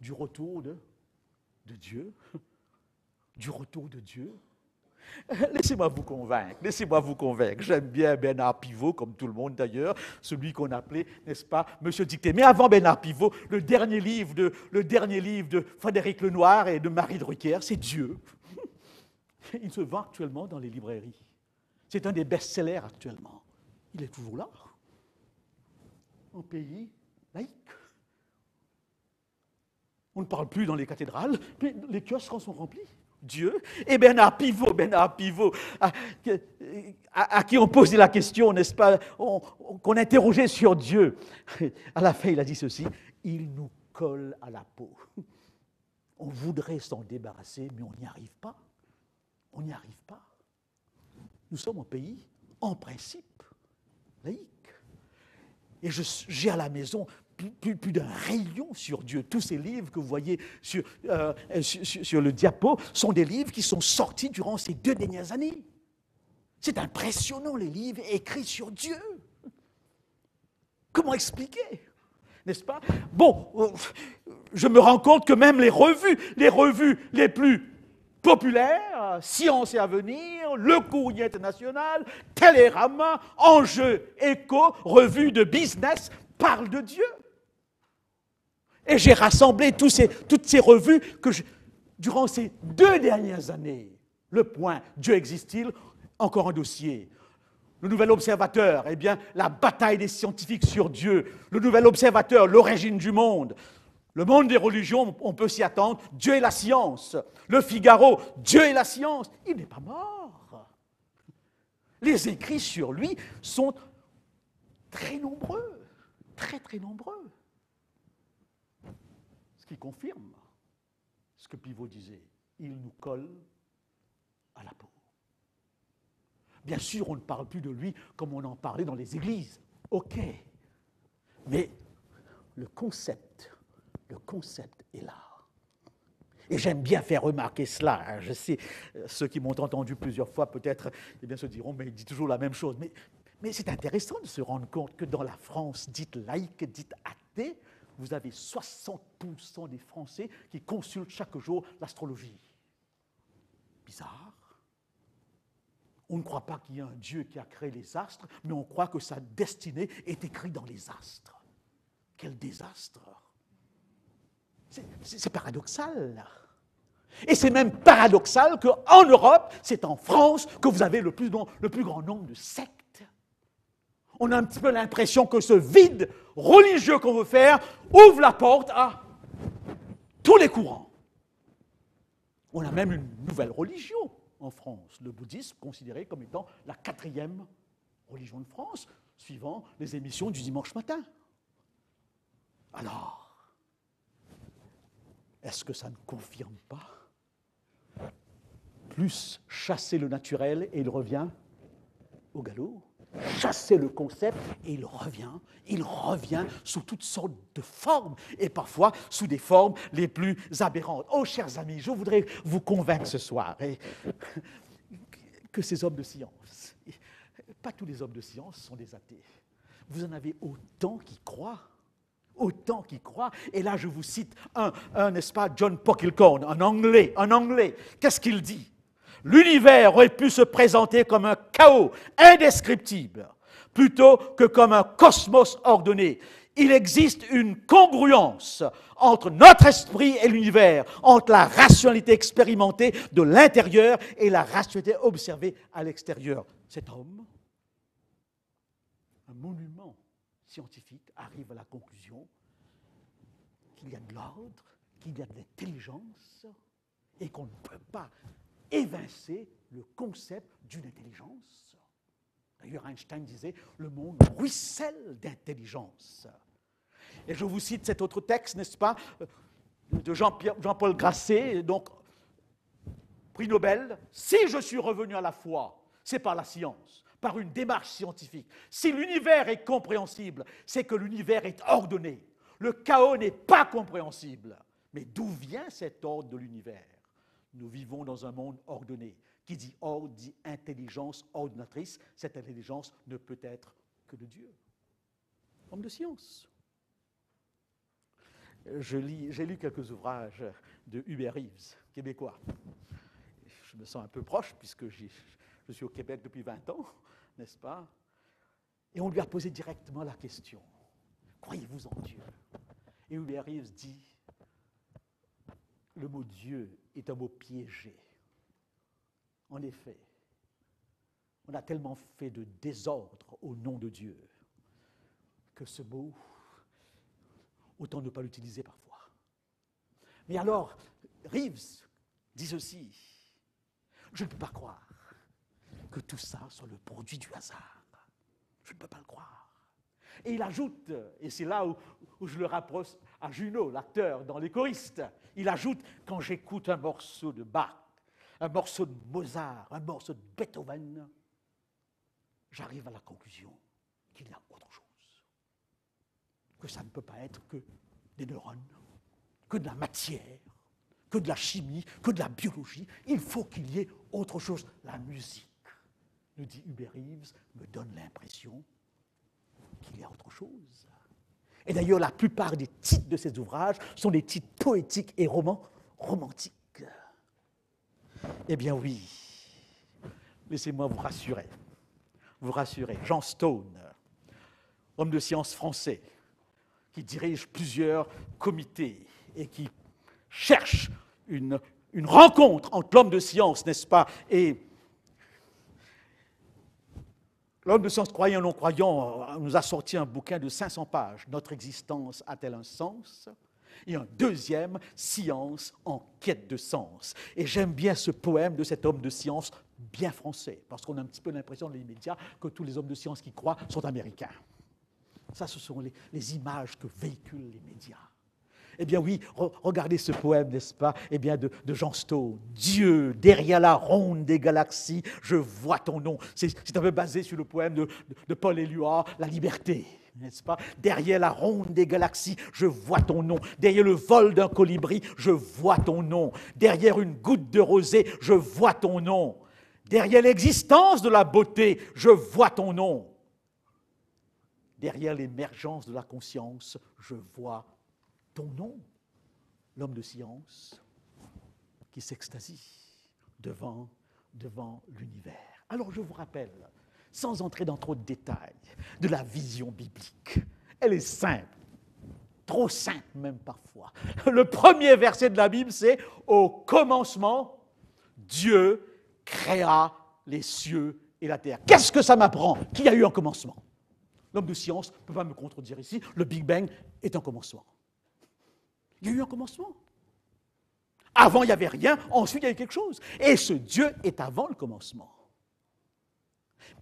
Speaker 4: du retour de, de Dieu, du retour de Dieu. Laissez-moi vous convaincre, laissez-moi vous convaincre. J'aime bien Bernard Pivot, comme tout le monde d'ailleurs, celui qu'on appelait, n'est-ce pas, Monsieur Dicté. Mais avant Bernard Pivot, le dernier livre de, Frédéric Lenoir et de Marie Drucker, c'est Dieu. Il se vend actuellement dans les librairies. C'est un des best-sellers actuellement. Il est toujours là. En pays laïque. On ne parle plus dans les cathédrales, mais les kiosques en sont remplis. Dieu. Et Bernard Pivot, Bernard Pivot, à, qui on posait la question, n'est-ce pas, qu'on interrogeait sur Dieu. À la fin, il a dit ceci, il nous colle à la peau. On voudrait s'en débarrasser, mais on n'y arrive pas. On n'y arrive pas. Nous sommes un pays, en principe, laïque. Et j'ai à la maison plus, d'un rayon sur Dieu. Tous ces livres que vous voyez euh, sur, sur, le diapo sont des livres qui sont sortis durant ces deux dernières années. C'est impressionnant, les livres écrits sur Dieu. Comment expliquer N'est-ce pas? Bon, euh, je me rends compte que même les revues, les revues les plus populaire, Science et Avenir, Le Courrier International, Télérama, Enjeu, Écho, Revue de Business parlent de Dieu. Et j'ai rassemblé toutes ces revues que durant ces deux dernières années. Le point, Dieu existe-t-il? Encore un dossier. Le nouvel observateur, eh bien, la bataille des scientifiques sur Dieu. Le nouvel observateur, l'origine du monde. Le monde des religions, on peut s'y attendre. Dieu est la science. Le Figaro, Dieu est la science. Il n'est pas mort. Les écrits sur lui sont très nombreux, très très nombreux. Qui confirme ce que Pivot disait. Il nous colle à la peau. Bien sûr, on ne parle plus de lui comme on en parlait dans les églises. OK. Mais le concept le concept est là. Et j'aime bien faire remarquer cela. Hein. Je sais, euh, ceux qui m'ont entendu plusieurs fois peut-être eh bien, se diront, mais il dit toujours la même chose. Mais, mais c'est intéressant de se rendre compte que dans la France dite laïque, dite athée, vous avez 60% des Français qui consultent chaque jour l'astrologie. Bizarre. On ne croit pas qu'il y a un Dieu qui a créé les astres, mais on croit que sa destinée est écrite dans les astres. Quel désastre c'est paradoxal. Et c'est même paradoxal qu'en Europe, c'est en France que vous avez le plus, le plus grand nombre de sectes. On a un petit peu l'impression que ce vide religieux qu'on veut faire ouvre la porte à tous les courants. On a même une nouvelle religion en France, le bouddhisme considéré comme étant la quatrième religion de France, suivant les émissions du dimanche matin. Alors, est-ce que ça ne confirme pas Plus chasser le naturel et il revient au galop? Chasser le concept et il revient, il revient sous toutes sortes de formes et parfois sous des formes les plus aberrantes. Oh, chers amis, je voudrais vous convaincre ce soir que ces hommes de science, pas tous les hommes de science sont des athées. Vous en avez autant qui croient autant qui croient. Et là, je vous cite un, n'est-ce pas, John Pockilcorn, un anglais, un anglais. Qu'est-ce qu'il dit? L'univers aurait pu se présenter comme un chaos indescriptible, plutôt que comme un cosmos ordonné. Il existe une congruence entre notre esprit et l'univers, entre la rationalité expérimentée de l'intérieur et la rationalité observée à l'extérieur. Cet homme, un monument scientifique arrive à la conclusion qu'il y a de l'ordre, qu'il y a de l'intelligence, et qu'on ne peut pas évincer le concept d'une intelligence. D'ailleurs, Einstein disait, le monde ruisselle d'intelligence. Et je vous cite cet autre texte, n'est-ce pas, de Jean-Paul Grasset, donc prix Nobel, si je suis revenu à la foi, c'est par la science, par une démarche scientifique. Si l'univers est compréhensible, c'est que l'univers est ordonné. Le chaos n'est pas compréhensible. Mais d'où vient cet ordre de l'univers? Nous vivons dans un monde ordonné. Qui dit ordre dit intelligence ordonnatrice. Cette intelligence ne peut être que de Dieu. Homme de science. J'ai lu quelques ouvrages de Hubert Reeves, québécois. Je me sens un peu proche puisque je suis au Québec depuis 20 ans, n'est-ce pas? Et on lui a posé directement la question Croyez-vous en Dieu? Et Hubert Reeves dit Le mot Dieu est un mot piégé. En effet, on a tellement fait de désordre au nom de Dieu que ce mot autant ne pas l'utiliser parfois. Mais alors, Reeves dit ceci, je ne peux pas croire que tout ça soit le produit du hasard. Je ne peux pas le croire. Et il ajoute, et c'est là où, je le rapproche à Junot, l'acteur, dans Les choristes, il ajoute, quand j'écoute un morceau de Bach, un morceau de Mozart, un morceau de Beethoven, j'arrive à la conclusion qu'il y a autre chose que ça ne peut pas être que des neurones, que de la matière, que de la chimie, que de la biologie. Il faut qu'il y ait autre chose. La musique, nous dit Hubert Reeves, me donne l'impression qu'il y a autre chose. Et d'ailleurs, la plupart des titres de ces ouvrages sont des titres poétiques et romans romantiques. Eh bien oui, laissez-moi vous rassurer. Vous rassurer. Jean Stone, homme de science français, qui dirige plusieurs comités et qui cherche une, rencontre entre l'homme de science, n'est-ce pas, et L'homme de science, croyant ou non croyant, nous a sorti un bouquin de 500 pages. Notre existence a-t-elle un sens? Et un deuxième, Science en quête de sens. Et j'aime bien ce poème de cet homme de science bien français, parce qu'on a un petit peu l'impression dans les médias que tous les hommes de science qui croient sont américains. Ça, ce sont les, images que véhiculent les médias. Eh bien oui, regardez ce poème, n'est-ce pas? Eh bien de, Jean Stone. Dieu, derrière la ronde des galaxies, je vois ton nom. C'est un peu basé sur le poème de, Paul Éluard, La liberté, n'est-ce pas? Derrière la ronde des galaxies, je vois ton nom. Derrière le vol d'un colibri, je vois ton nom. Derrière une goutte de rosée, je vois ton nom. Derrière l'existence de la beauté, je vois ton nom derrière l'émergence de la conscience, je vois ton nom, l'homme de science, qui s'extasie devant, devant l'univers. Alors je vous rappelle, sans entrer dans trop de détails, de la vision biblique. Elle est simple, trop simple même parfois. Le premier verset de la Bible, c'est Au commencement, Dieu créa les cieux et la terre. Qu'est-ce que ça m'apprend Qu'il y a eu un commencement? L'homme de science ne peut pas me contredire ici. Le Big Bang est un commencement. Il y a eu un commencement. Avant, il n'y avait rien. Ensuite, il y a eu quelque chose. Et ce Dieu est avant le commencement.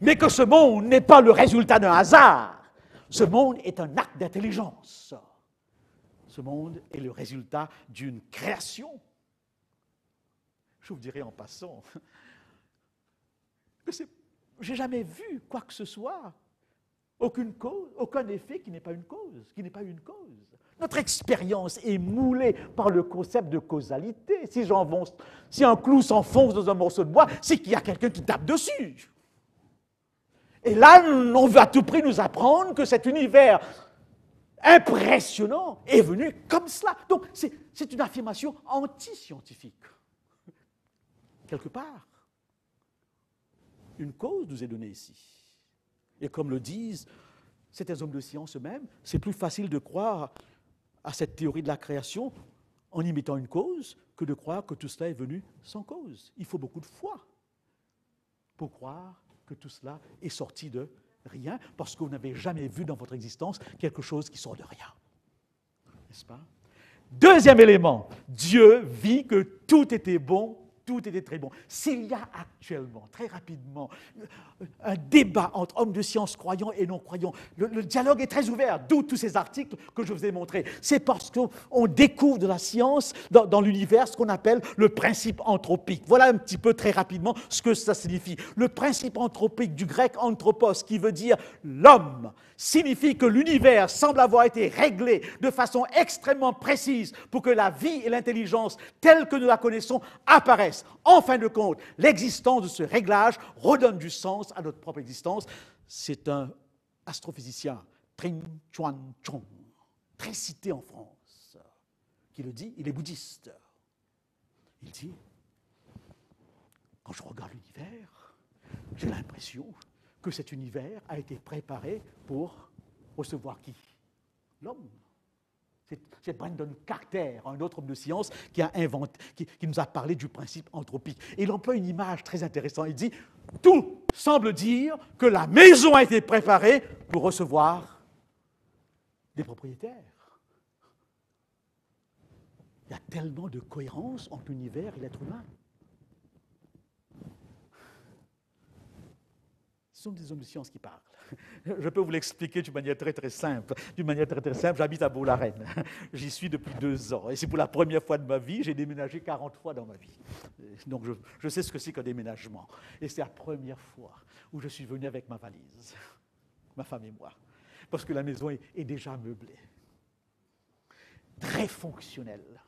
Speaker 4: Mais que ce monde n'est pas le résultat d'un hasard. Ce monde est un acte d'intelligence. Ce monde est le résultat d'une création. Je vous dirai en passant que j'ai jamais vu quoi que ce soit aucune cause, aucun effet qui n'est pas une cause, qui n'est pas une cause. Notre expérience est moulée par le concept de causalité. Si, si un clou s'enfonce dans un morceau de bois, c'est qu'il y a quelqu'un qui tape dessus. Et là, on veut à tout prix nous apprendre que cet univers impressionnant est venu comme cela. Donc, c'est une affirmation anti-scientifique. Quelque part, une cause nous est donnée ici. Et comme le disent certains hommes de science eux-mêmes, c'est plus facile de croire à cette théorie de la création en y mettant une cause que de croire que tout cela est venu sans cause. Il faut beaucoup de foi pour croire que tout cela est sorti de rien, parce que vous n'avez jamais vu dans votre existence quelque chose qui sort de rien. N'est-ce pas? Deuxième élément, Dieu vit que tout était bon tout était très bon. S'il y a actuellement, très rapidement, un débat entre hommes de science croyants et non croyants, le, dialogue est très ouvert, d'où tous ces articles que je vous ai montrés. C'est parce qu'on découvre de la science dans, l'univers ce qu'on appelle le principe anthropique. Voilà un petit peu très rapidement ce que ça signifie. Le principe anthropique du grec anthropos, qui veut dire l'homme, signifie que l'univers semble avoir été réglé de façon extrêmement précise pour que la vie et l'intelligence telles que nous la connaissons apparaissent. En fin de compte, l'existence de ce réglage redonne du sens à notre propre existence. C'est un astrophysicien, Tring Chuan Chong, très cité en France, qui le dit, il est bouddhiste. Il dit, quand je regarde l'univers, j'ai l'impression que cet univers a été préparé pour recevoir qui? L'homme. C'est Brandon Carter, un autre homme de science, qui, nous a parlé du principe anthropique. Il emploie une image très intéressante. Il dit Tout semble dire que la maison a été préparée pour recevoir des propriétaires. Il y a tellement de cohérence entre l'univers et l'être humain. Sont des hommes qui parlent. Je peux vous l'expliquer d'une manière très très simple. D'une manière très très simple, j'habite à Beau-la-Reine. J'y suis depuis deux ans. Et c'est pour la première fois de ma vie, j'ai déménagé 40 fois dans ma vie. Donc je, sais ce que c'est qu'un déménagement. Et c'est la première fois où je suis venu avec ma valise, ma femme et moi. Parce que la maison est, déjà meublée. Très fonctionnelle.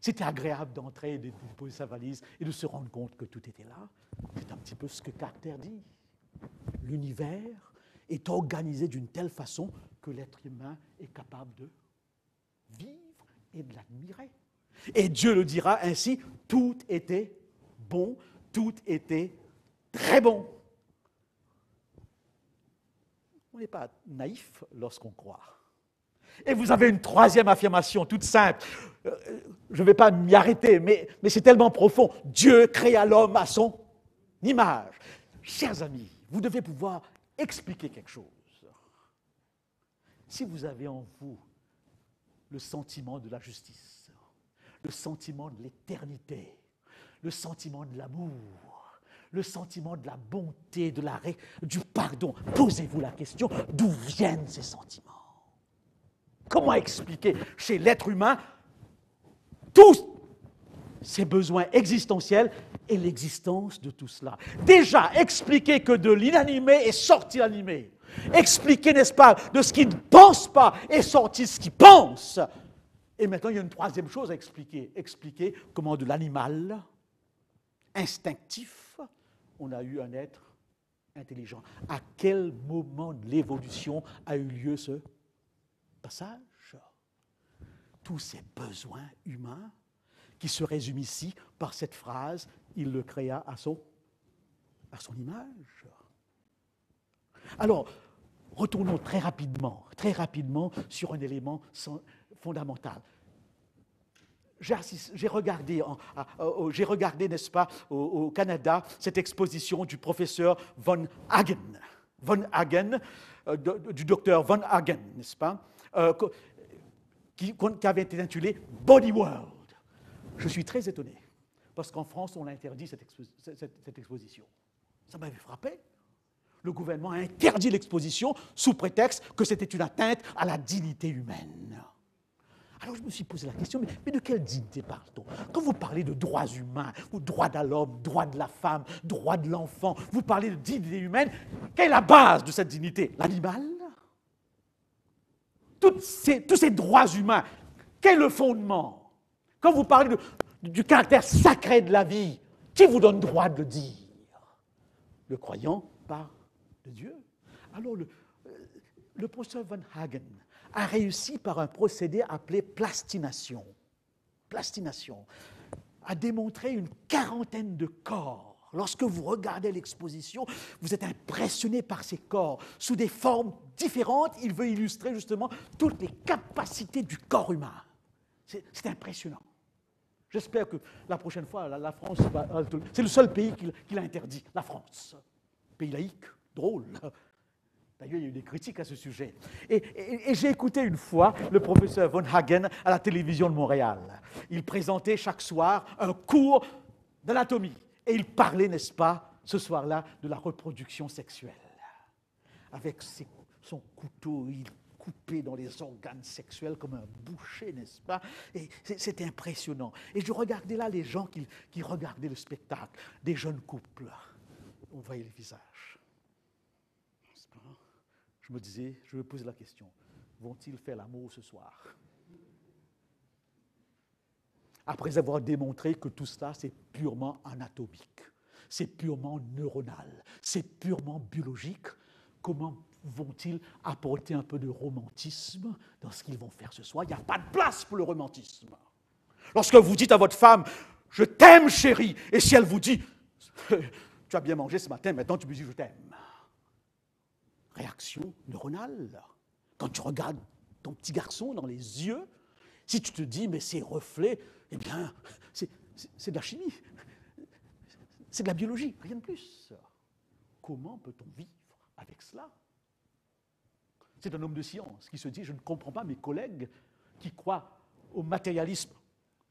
Speaker 4: C'était agréable d'entrer et de poser sa valise et de se rendre compte que tout était là. C'est un petit peu ce que Carter dit. L'univers est organisé d'une telle façon que l'être humain est capable de vivre et de l'admirer. Et Dieu le dira ainsi, tout était bon, tout était très bon. On n'est pas naïf lorsqu'on croit. Et vous avez une troisième affirmation toute simple. Euh, je ne vais pas m'y arrêter, mais, mais c'est tellement profond. Dieu créa l'homme à son image. Chers amis, vous devez pouvoir expliquer quelque chose. Si vous avez en vous le sentiment de la justice, le sentiment de l'éternité, le sentiment de l'amour, le sentiment de la bonté, de la du pardon, posez-vous la question, d'où viennent ces sentiments? Comment expliquer chez l'être humain tous ses besoins existentiels et l'existence de tout cela. Déjà, expliquer que de l'inanimé est sorti l'animé. Expliquer, n'est-ce pas, de ce qui ne pense pas est sorti ce qui pense. Et maintenant, il y a une troisième chose à expliquer. Expliquer comment de l'animal instinctif, on a eu un être intelligent. À quel moment de l'évolution a eu lieu ce passage? Tous ces besoins humains qui se résume ici par cette phrase Il le créa à son, à son image. Alors, retournons très rapidement, très rapidement sur un élément fondamental. J'ai regardé, j'ai regardé, n'est-ce pas, au, Canada, cette exposition du professeur Von Hagen, Von Hagen, euh, du docteur Von Hagen, n'est-ce pas, euh, qui, avait été intitulé Body World. Je suis très étonné, parce qu'en France, on a interdit cette, exposition. Ça m'avait frappé. Le gouvernement a interdit l'exposition sous prétexte que c'était une atteinte à la dignité humaine. Alors je me suis posé la question, mais, de quelle dignité parle-t-on? Quand vous parlez de droits humains, ou droits de l'homme, droits de la femme, droits de l'enfant, vous parlez de dignité humaine, quelle est la base de cette dignité? L'animal? Tous ces droits humains, quel est le fondement? Quand vous parlez du caractère sacré de la vie, qui vous donne droit de le dire? Le croyant par de Dieu. Alors le, euh, le professeur Van Hagen a réussi par un procédé appelé plastination, plastination, à démontrer une quarantaine de corps. Lorsque vous regardez l'exposition, vous êtes impressionné par ces corps. Sous des formes différentes, il veut illustrer justement toutes les capacités du corps humain. C'est impressionnant. J'espère que la prochaine fois, la, France va. C'est le seul pays qui, l'a interdit, la France. Pays laïque, drôle. D'ailleurs, il y a eu des critiques à ce sujet. Et, j'ai écouté une fois le professeur Von Hagen à la télévision de Montréal. Il présentait chaque soir un cours d'anatomie. Et il parlait, n'est-ce pas, ce soir-là, de la reproduction sexuelle. Avec son couteau, il coupait dans les organes sexuels comme un boucher, n'est-ce pas? Et c'était impressionnant. Et je regardais là les gens qui, regardaient le spectacle, des jeunes couples. On voyait les visages. Je me disais, je me posais la question, vont-ils faire l'amour ce soir? Après avoir démontré que tout cela, c'est purement anatomique, c'est purement neuronal, c'est purement biologique, comment vont-ils apporter un peu de romantisme dans ce qu'ils vont faire ce soir? Il n'y a pas de place pour le romantisme. Lorsque vous dites à votre femme, je t'aime chérie, et si elle vous dit, tu as bien mangé ce matin, maintenant tu me dis je t'aime. Réaction neuronale. Quand tu regardes ton petit garçon dans les yeux, si tu te dis, mais ces reflets, eh bien, c'est de la chimie, c'est de la biologie, rien de plus. Comment peut-on vivre avec cela? C'est un homme de science qui se dit, je ne comprends pas mes collègues qui croient au matérialisme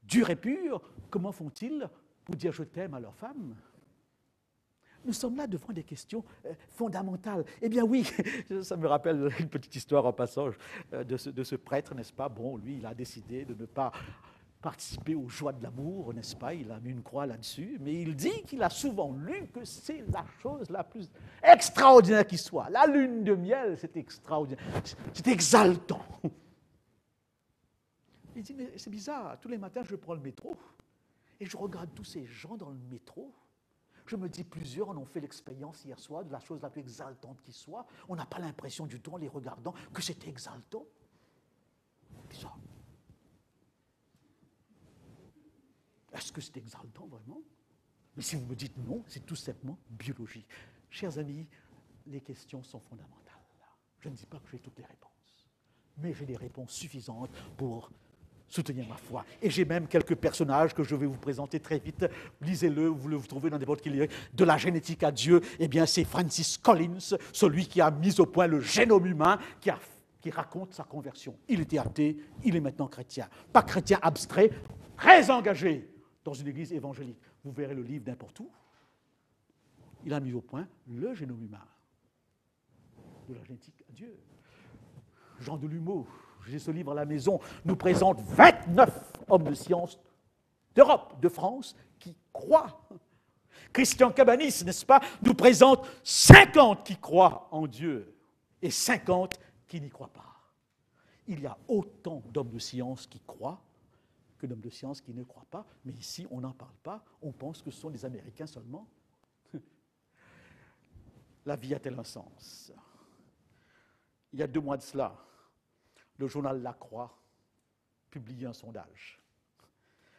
Speaker 4: dur et pur, comment font-ils pour dire je t'aime à leur femme? Nous sommes là devant des questions euh, fondamentales. Eh bien oui, ça me rappelle une petite histoire en passage euh, de ce, de ce prêtre, n'est-ce pas? Bon, lui, il a décidé de ne pas participer aux joies de l'amour, n'est-ce pas? Il a mis une croix là-dessus, mais il dit qu'il a souvent lu que c'est la chose la plus extraordinaire qui soit. La lune de miel, c'est extraordinaire, c'est exaltant. Il dit, mais c'est bizarre, tous les matins, je prends le métro et je regarde tous ces gens dans le métro. Je me dis, plusieurs en ont fait l'expérience hier soir de la chose la plus exaltante qui soit. On n'a pas l'impression du tout, en les regardant, que c'était exaltant. Bizarre. Est-ce que c'est exaltant vraiment? Mais si vous me dites non, c'est tout simplement biologie. Chers amis, les questions sont fondamentales. Je ne dis pas que j'ai toutes les réponses, mais j'ai des réponses suffisantes pour soutenir ma foi. Et j'ai même quelques personnages que je vais vous présenter très vite. Lisez-le, vous le trouvez dans n'importe quel livre. De la génétique à Dieu, eh bien c'est Francis Collins, celui qui a mis au point le génome humain, qui, qui raconte sa conversion. Il était athée, il est maintenant chrétien. Pas chrétien abstrait, très engagé dans une église évangélique. Vous verrez le livre n'importe où. Il a mis au point le génome humain. De la génétique à Dieu. Jean Delumeau, j'ai ce livre à la maison, nous présente 29 hommes de science d'Europe, de France, qui croient. Christian Cabanis, n'est-ce pas, nous présente 50 qui croient en Dieu et 50 qui n'y croient pas. Il y a autant d'hommes de science qui croient d'hommes de science qui ne croient pas, mais ici, on n'en parle pas, on pense que ce sont les Américains seulement. La vie a-t-elle un sens Il y a deux mois de cela, le journal La Croix publiait un sondage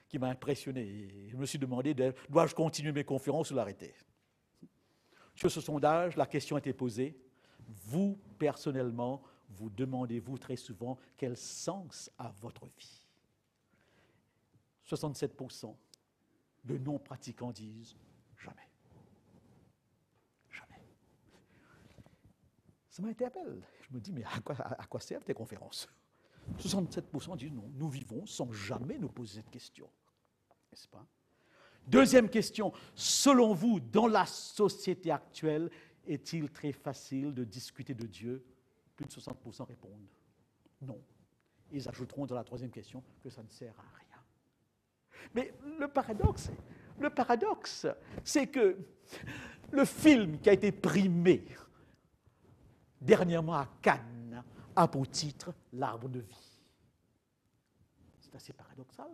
Speaker 4: qui m'a impressionné. Je me suis demandé, de- dois-je continuer mes conférences ou l'arrêter? Sur ce sondage, la question était posée, vous, personnellement, vous demandez-vous très souvent quel sens a votre vie? 67% de non-pratiquants disent jamais. Jamais. Ça m'interpelle. Je me dis, mais à quoi, à quoi servent tes conférences? 67% disent non, nous vivons sans jamais nous poser cette question. N'est-ce pas? Deuxième question, selon vous, dans la société actuelle, est-il très facile de discuter de Dieu? Plus de 60% répondent non. Ils ajouteront dans la troisième question que ça ne sert à rien. Mais le paradoxe, le paradoxe, c'est que le film qui a été primé dernièrement à Cannes a pour titre L'arbre de vie. C'est assez paradoxal.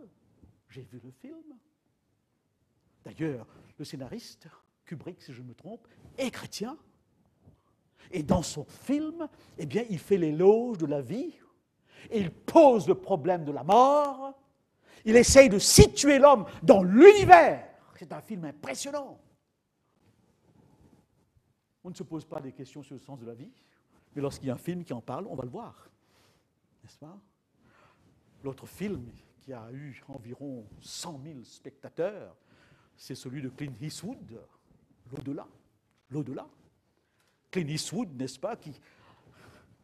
Speaker 4: J'ai vu le film. D'ailleurs, le scénariste, Kubrick, si je me trompe, est chrétien. Et dans son film, eh bien, il fait l'éloge de la vie, et il pose le problème de la mort, il essaye de situer l'homme dans l'univers. C'est un film impressionnant. On ne se pose pas des questions sur le sens de la vie, mais lorsqu'il y a un film qui en parle, on va le voir. N'est-ce pas? L'autre film qui a eu environ 100 000 spectateurs, c'est celui de Clint Eastwood, L'au-delà. L'au-delà. Clint Eastwood, n'est-ce pas, qui,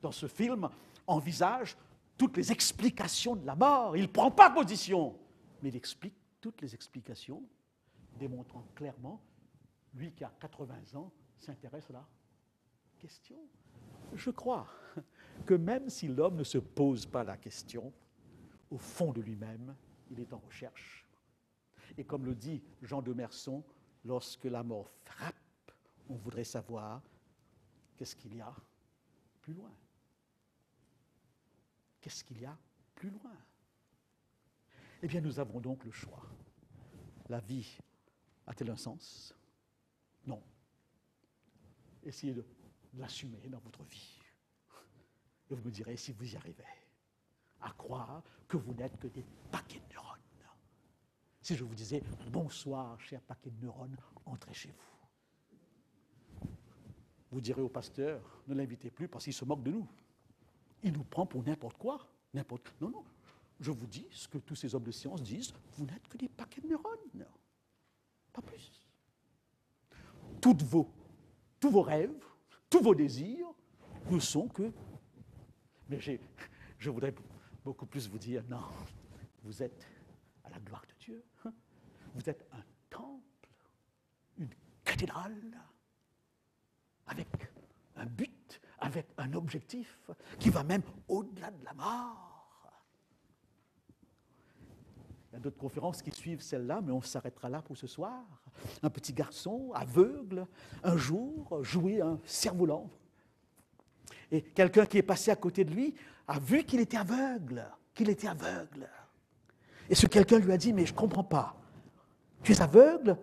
Speaker 4: dans ce film, envisage toutes les explications de la mort. Il ne prend pas position, mais il explique toutes les explications démontrant clairement, lui qui a 80 ans, s'intéresse à la question. Je crois que même si l'homme ne se pose pas la question, au fond de lui-même, il est en recherche. Et comme le dit Jean de Merson, lorsque la mort frappe, on voudrait savoir qu'est-ce qu'il y a plus loin. Qu'est-ce qu'il y a plus loin? Eh bien, nous avons donc le choix. La vie a-t-elle un sens? Non. Essayez de l'assumer dans votre vie. Et vous me direz si vous y arrivez à croire que vous n'êtes que des paquets de neurones. Si je vous disais bonsoir, cher paquet de neurones, entrez chez vous. Vous direz au pasteur, ne l'invitez plus parce qu'il se moque de nous. Il nous prend pour n'importe quoi. Non, non. Je vous dis ce que tous ces hommes de science disent, vous n'êtes que des paquets de neurones. Pas plus. Tous vos rêves, tous vos désirs ne sont que. Mais je voudrais beaucoup plus vous dire, non, vous êtes à la gloire de Dieu. Vous êtes un temple, une cathédrale, avec un but, avec un objectif qui va même au-delà de la mort. Il y a d'autres conférences qui suivent celle-là, mais on s'arrêtera là pour ce soir. Un petit garçon aveugle, un jour, jouait un cerf-volant. Et quelqu'un qui est passé à côté de lui a vu qu'il était aveugle, qu'il était aveugle. Et ce quelqu'un lui a dit, mais je ne comprends pas. Tu es aveugle?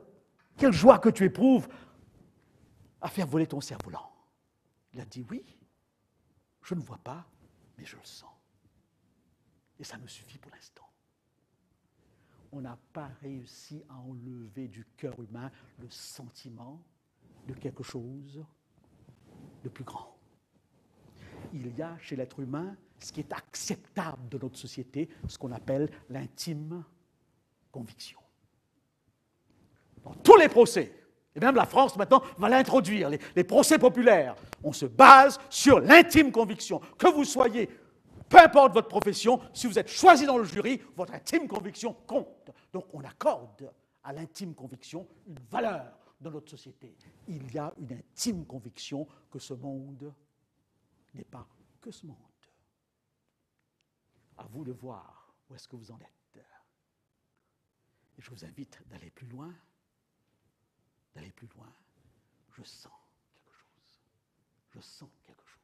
Speaker 4: Quelle joie que tu éprouves à faire voler ton cerf-volant. Il a dit, oui, je ne vois pas, mais je le sens. Et ça me suffit pour l'instant. On n'a pas réussi à enlever du cœur humain le sentiment de quelque chose de plus grand. Il y a chez l'être humain ce qui est acceptable de notre société, ce qu'on appelle l'intime conviction. Dans tous les procès, et même la France maintenant va l'introduire, les, les, procès populaires, on se base sur l'intime conviction. Que vous soyez, peu importe votre profession, si vous êtes choisi dans le jury, votre intime conviction compte. Donc on accorde à l'intime conviction une valeur dans notre société. Il y a une intime conviction que ce monde n'est pas que ce monde. À vous de voir où est-ce que vous en êtes. Et je vous invite d'aller plus loin, d'aller plus loin. Je sens quelque chose. Je sens quelque chose.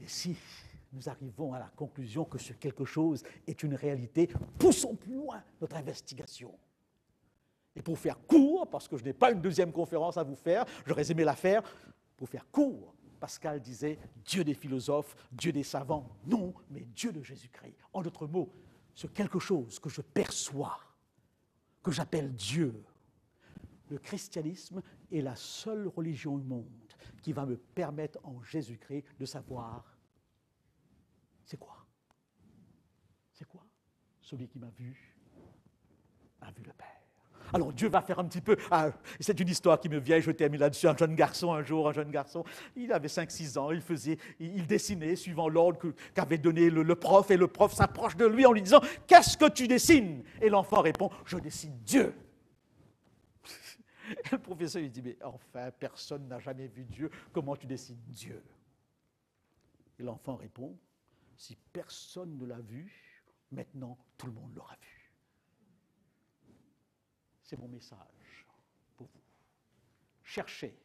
Speaker 4: Et si nous arrivons à la conclusion que ce quelque chose est une réalité, poussons plus loin notre investigation. Et pour faire court, parce que je n'ai pas une deuxième conférence à vous faire, j'aurais aimé la faire, pour faire court, Pascal disait Dieu des philosophes, Dieu des savants. Non, mais Dieu de Jésus-Christ. En d'autres mots, ce quelque chose que je perçois, que j'appelle Dieu. Le christianisme est la seule religion au monde qui va me permettre en Jésus-Christ de savoir c'est quoi C'est quoi Celui qui m'a vu a vu le Père. Alors Dieu va faire un petit peu. Ah, c'est une histoire qui me vient, je termine là-dessus. Un jeune garçon, un jour, un jeune garçon, il avait 5-6 ans, il faisait, il dessinait suivant l'ordre qu'avait donné le, prof, et le prof s'approche de lui en lui disant Qu'est-ce que tu dessines? Et l'enfant répond Je dessine Dieu. Le professeur lui dit Mais enfin, personne n'a jamais vu Dieu, comment tu dessines Dieu? Et l'enfant répond Si personne ne l'a vu, maintenant tout le monde l'aura vu. C'est mon message pour vous. Cherchez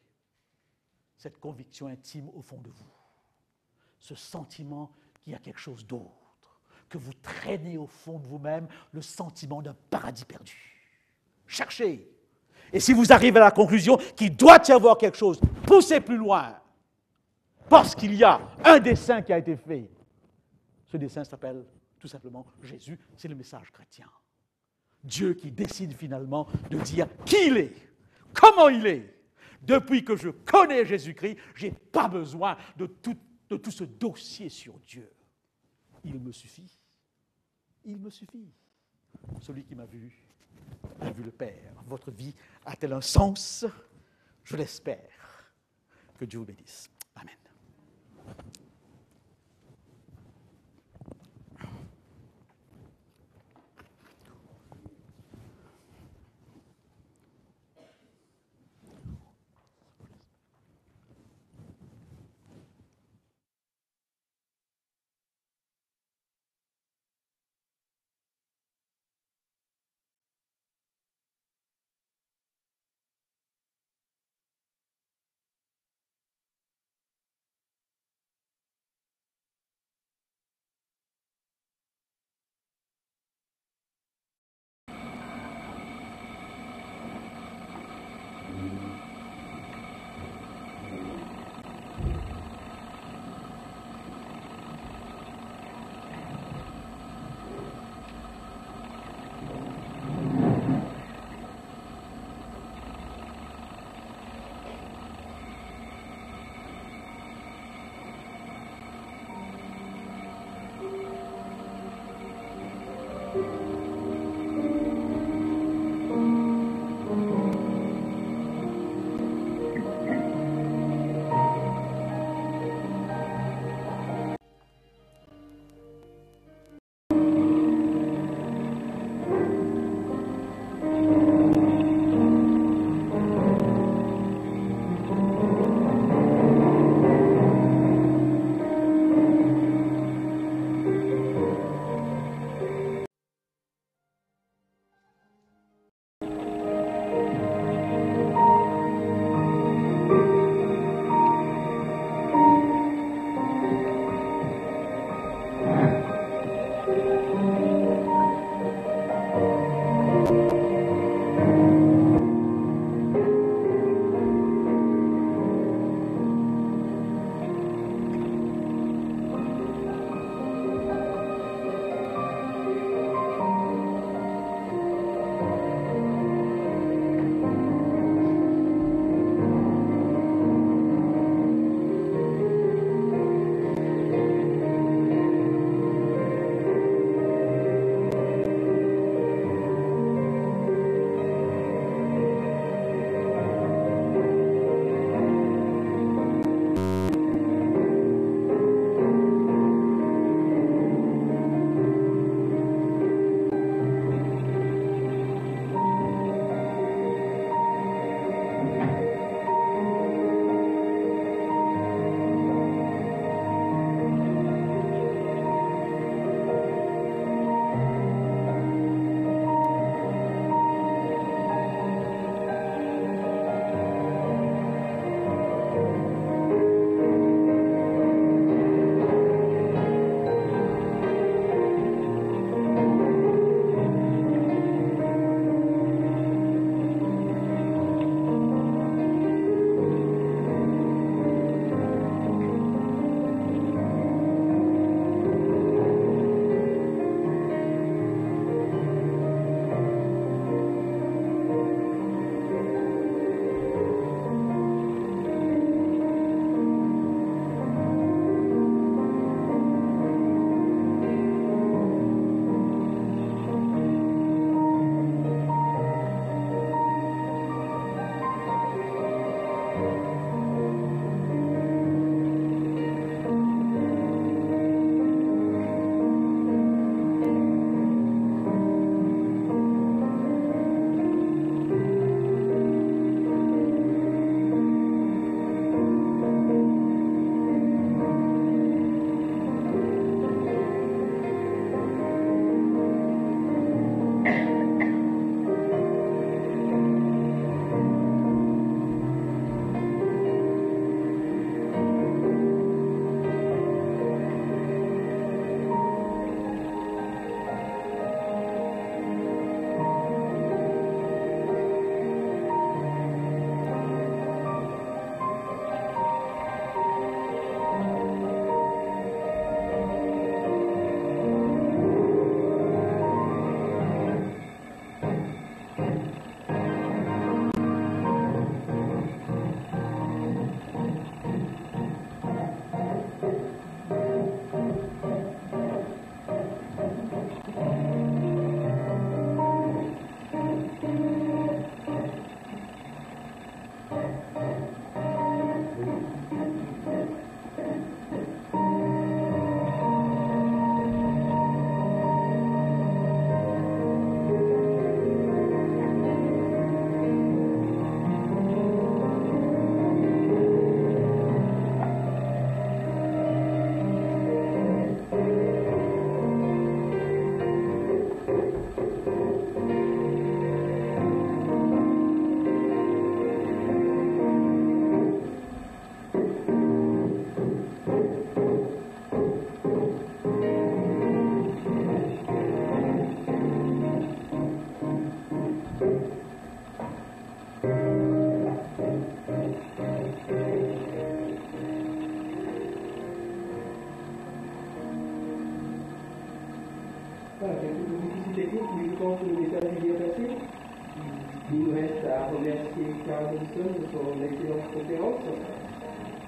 Speaker 4: cette conviction intime au fond de vous, ce sentiment qu'il y a quelque chose d'autre, que vous traînez au fond de vous-même le sentiment d'un paradis perdu. Cherchez. Et si vous arrivez à la conclusion qu'il doit y avoir quelque chose, poussez plus loin, parce qu'il y a un dessin qui a été fait. Ce dessin s'appelle tout simplement Jésus, c'est le message chrétien. Dieu qui décide finalement de dire qui il est, comment il est. Depuis que je connais Jésus-Christ, je n'ai pas besoin de tout, de tout ce dossier sur Dieu. Il me suffit. Il me suffit. Celui qui m'a vu a vu le Père. Votre vie a-t-elle un sens? Je l'espère. Que Dieu vous bénisse. Amen.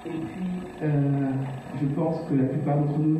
Speaker 5: Et puis, euh, je pense que la plupart d'entre nous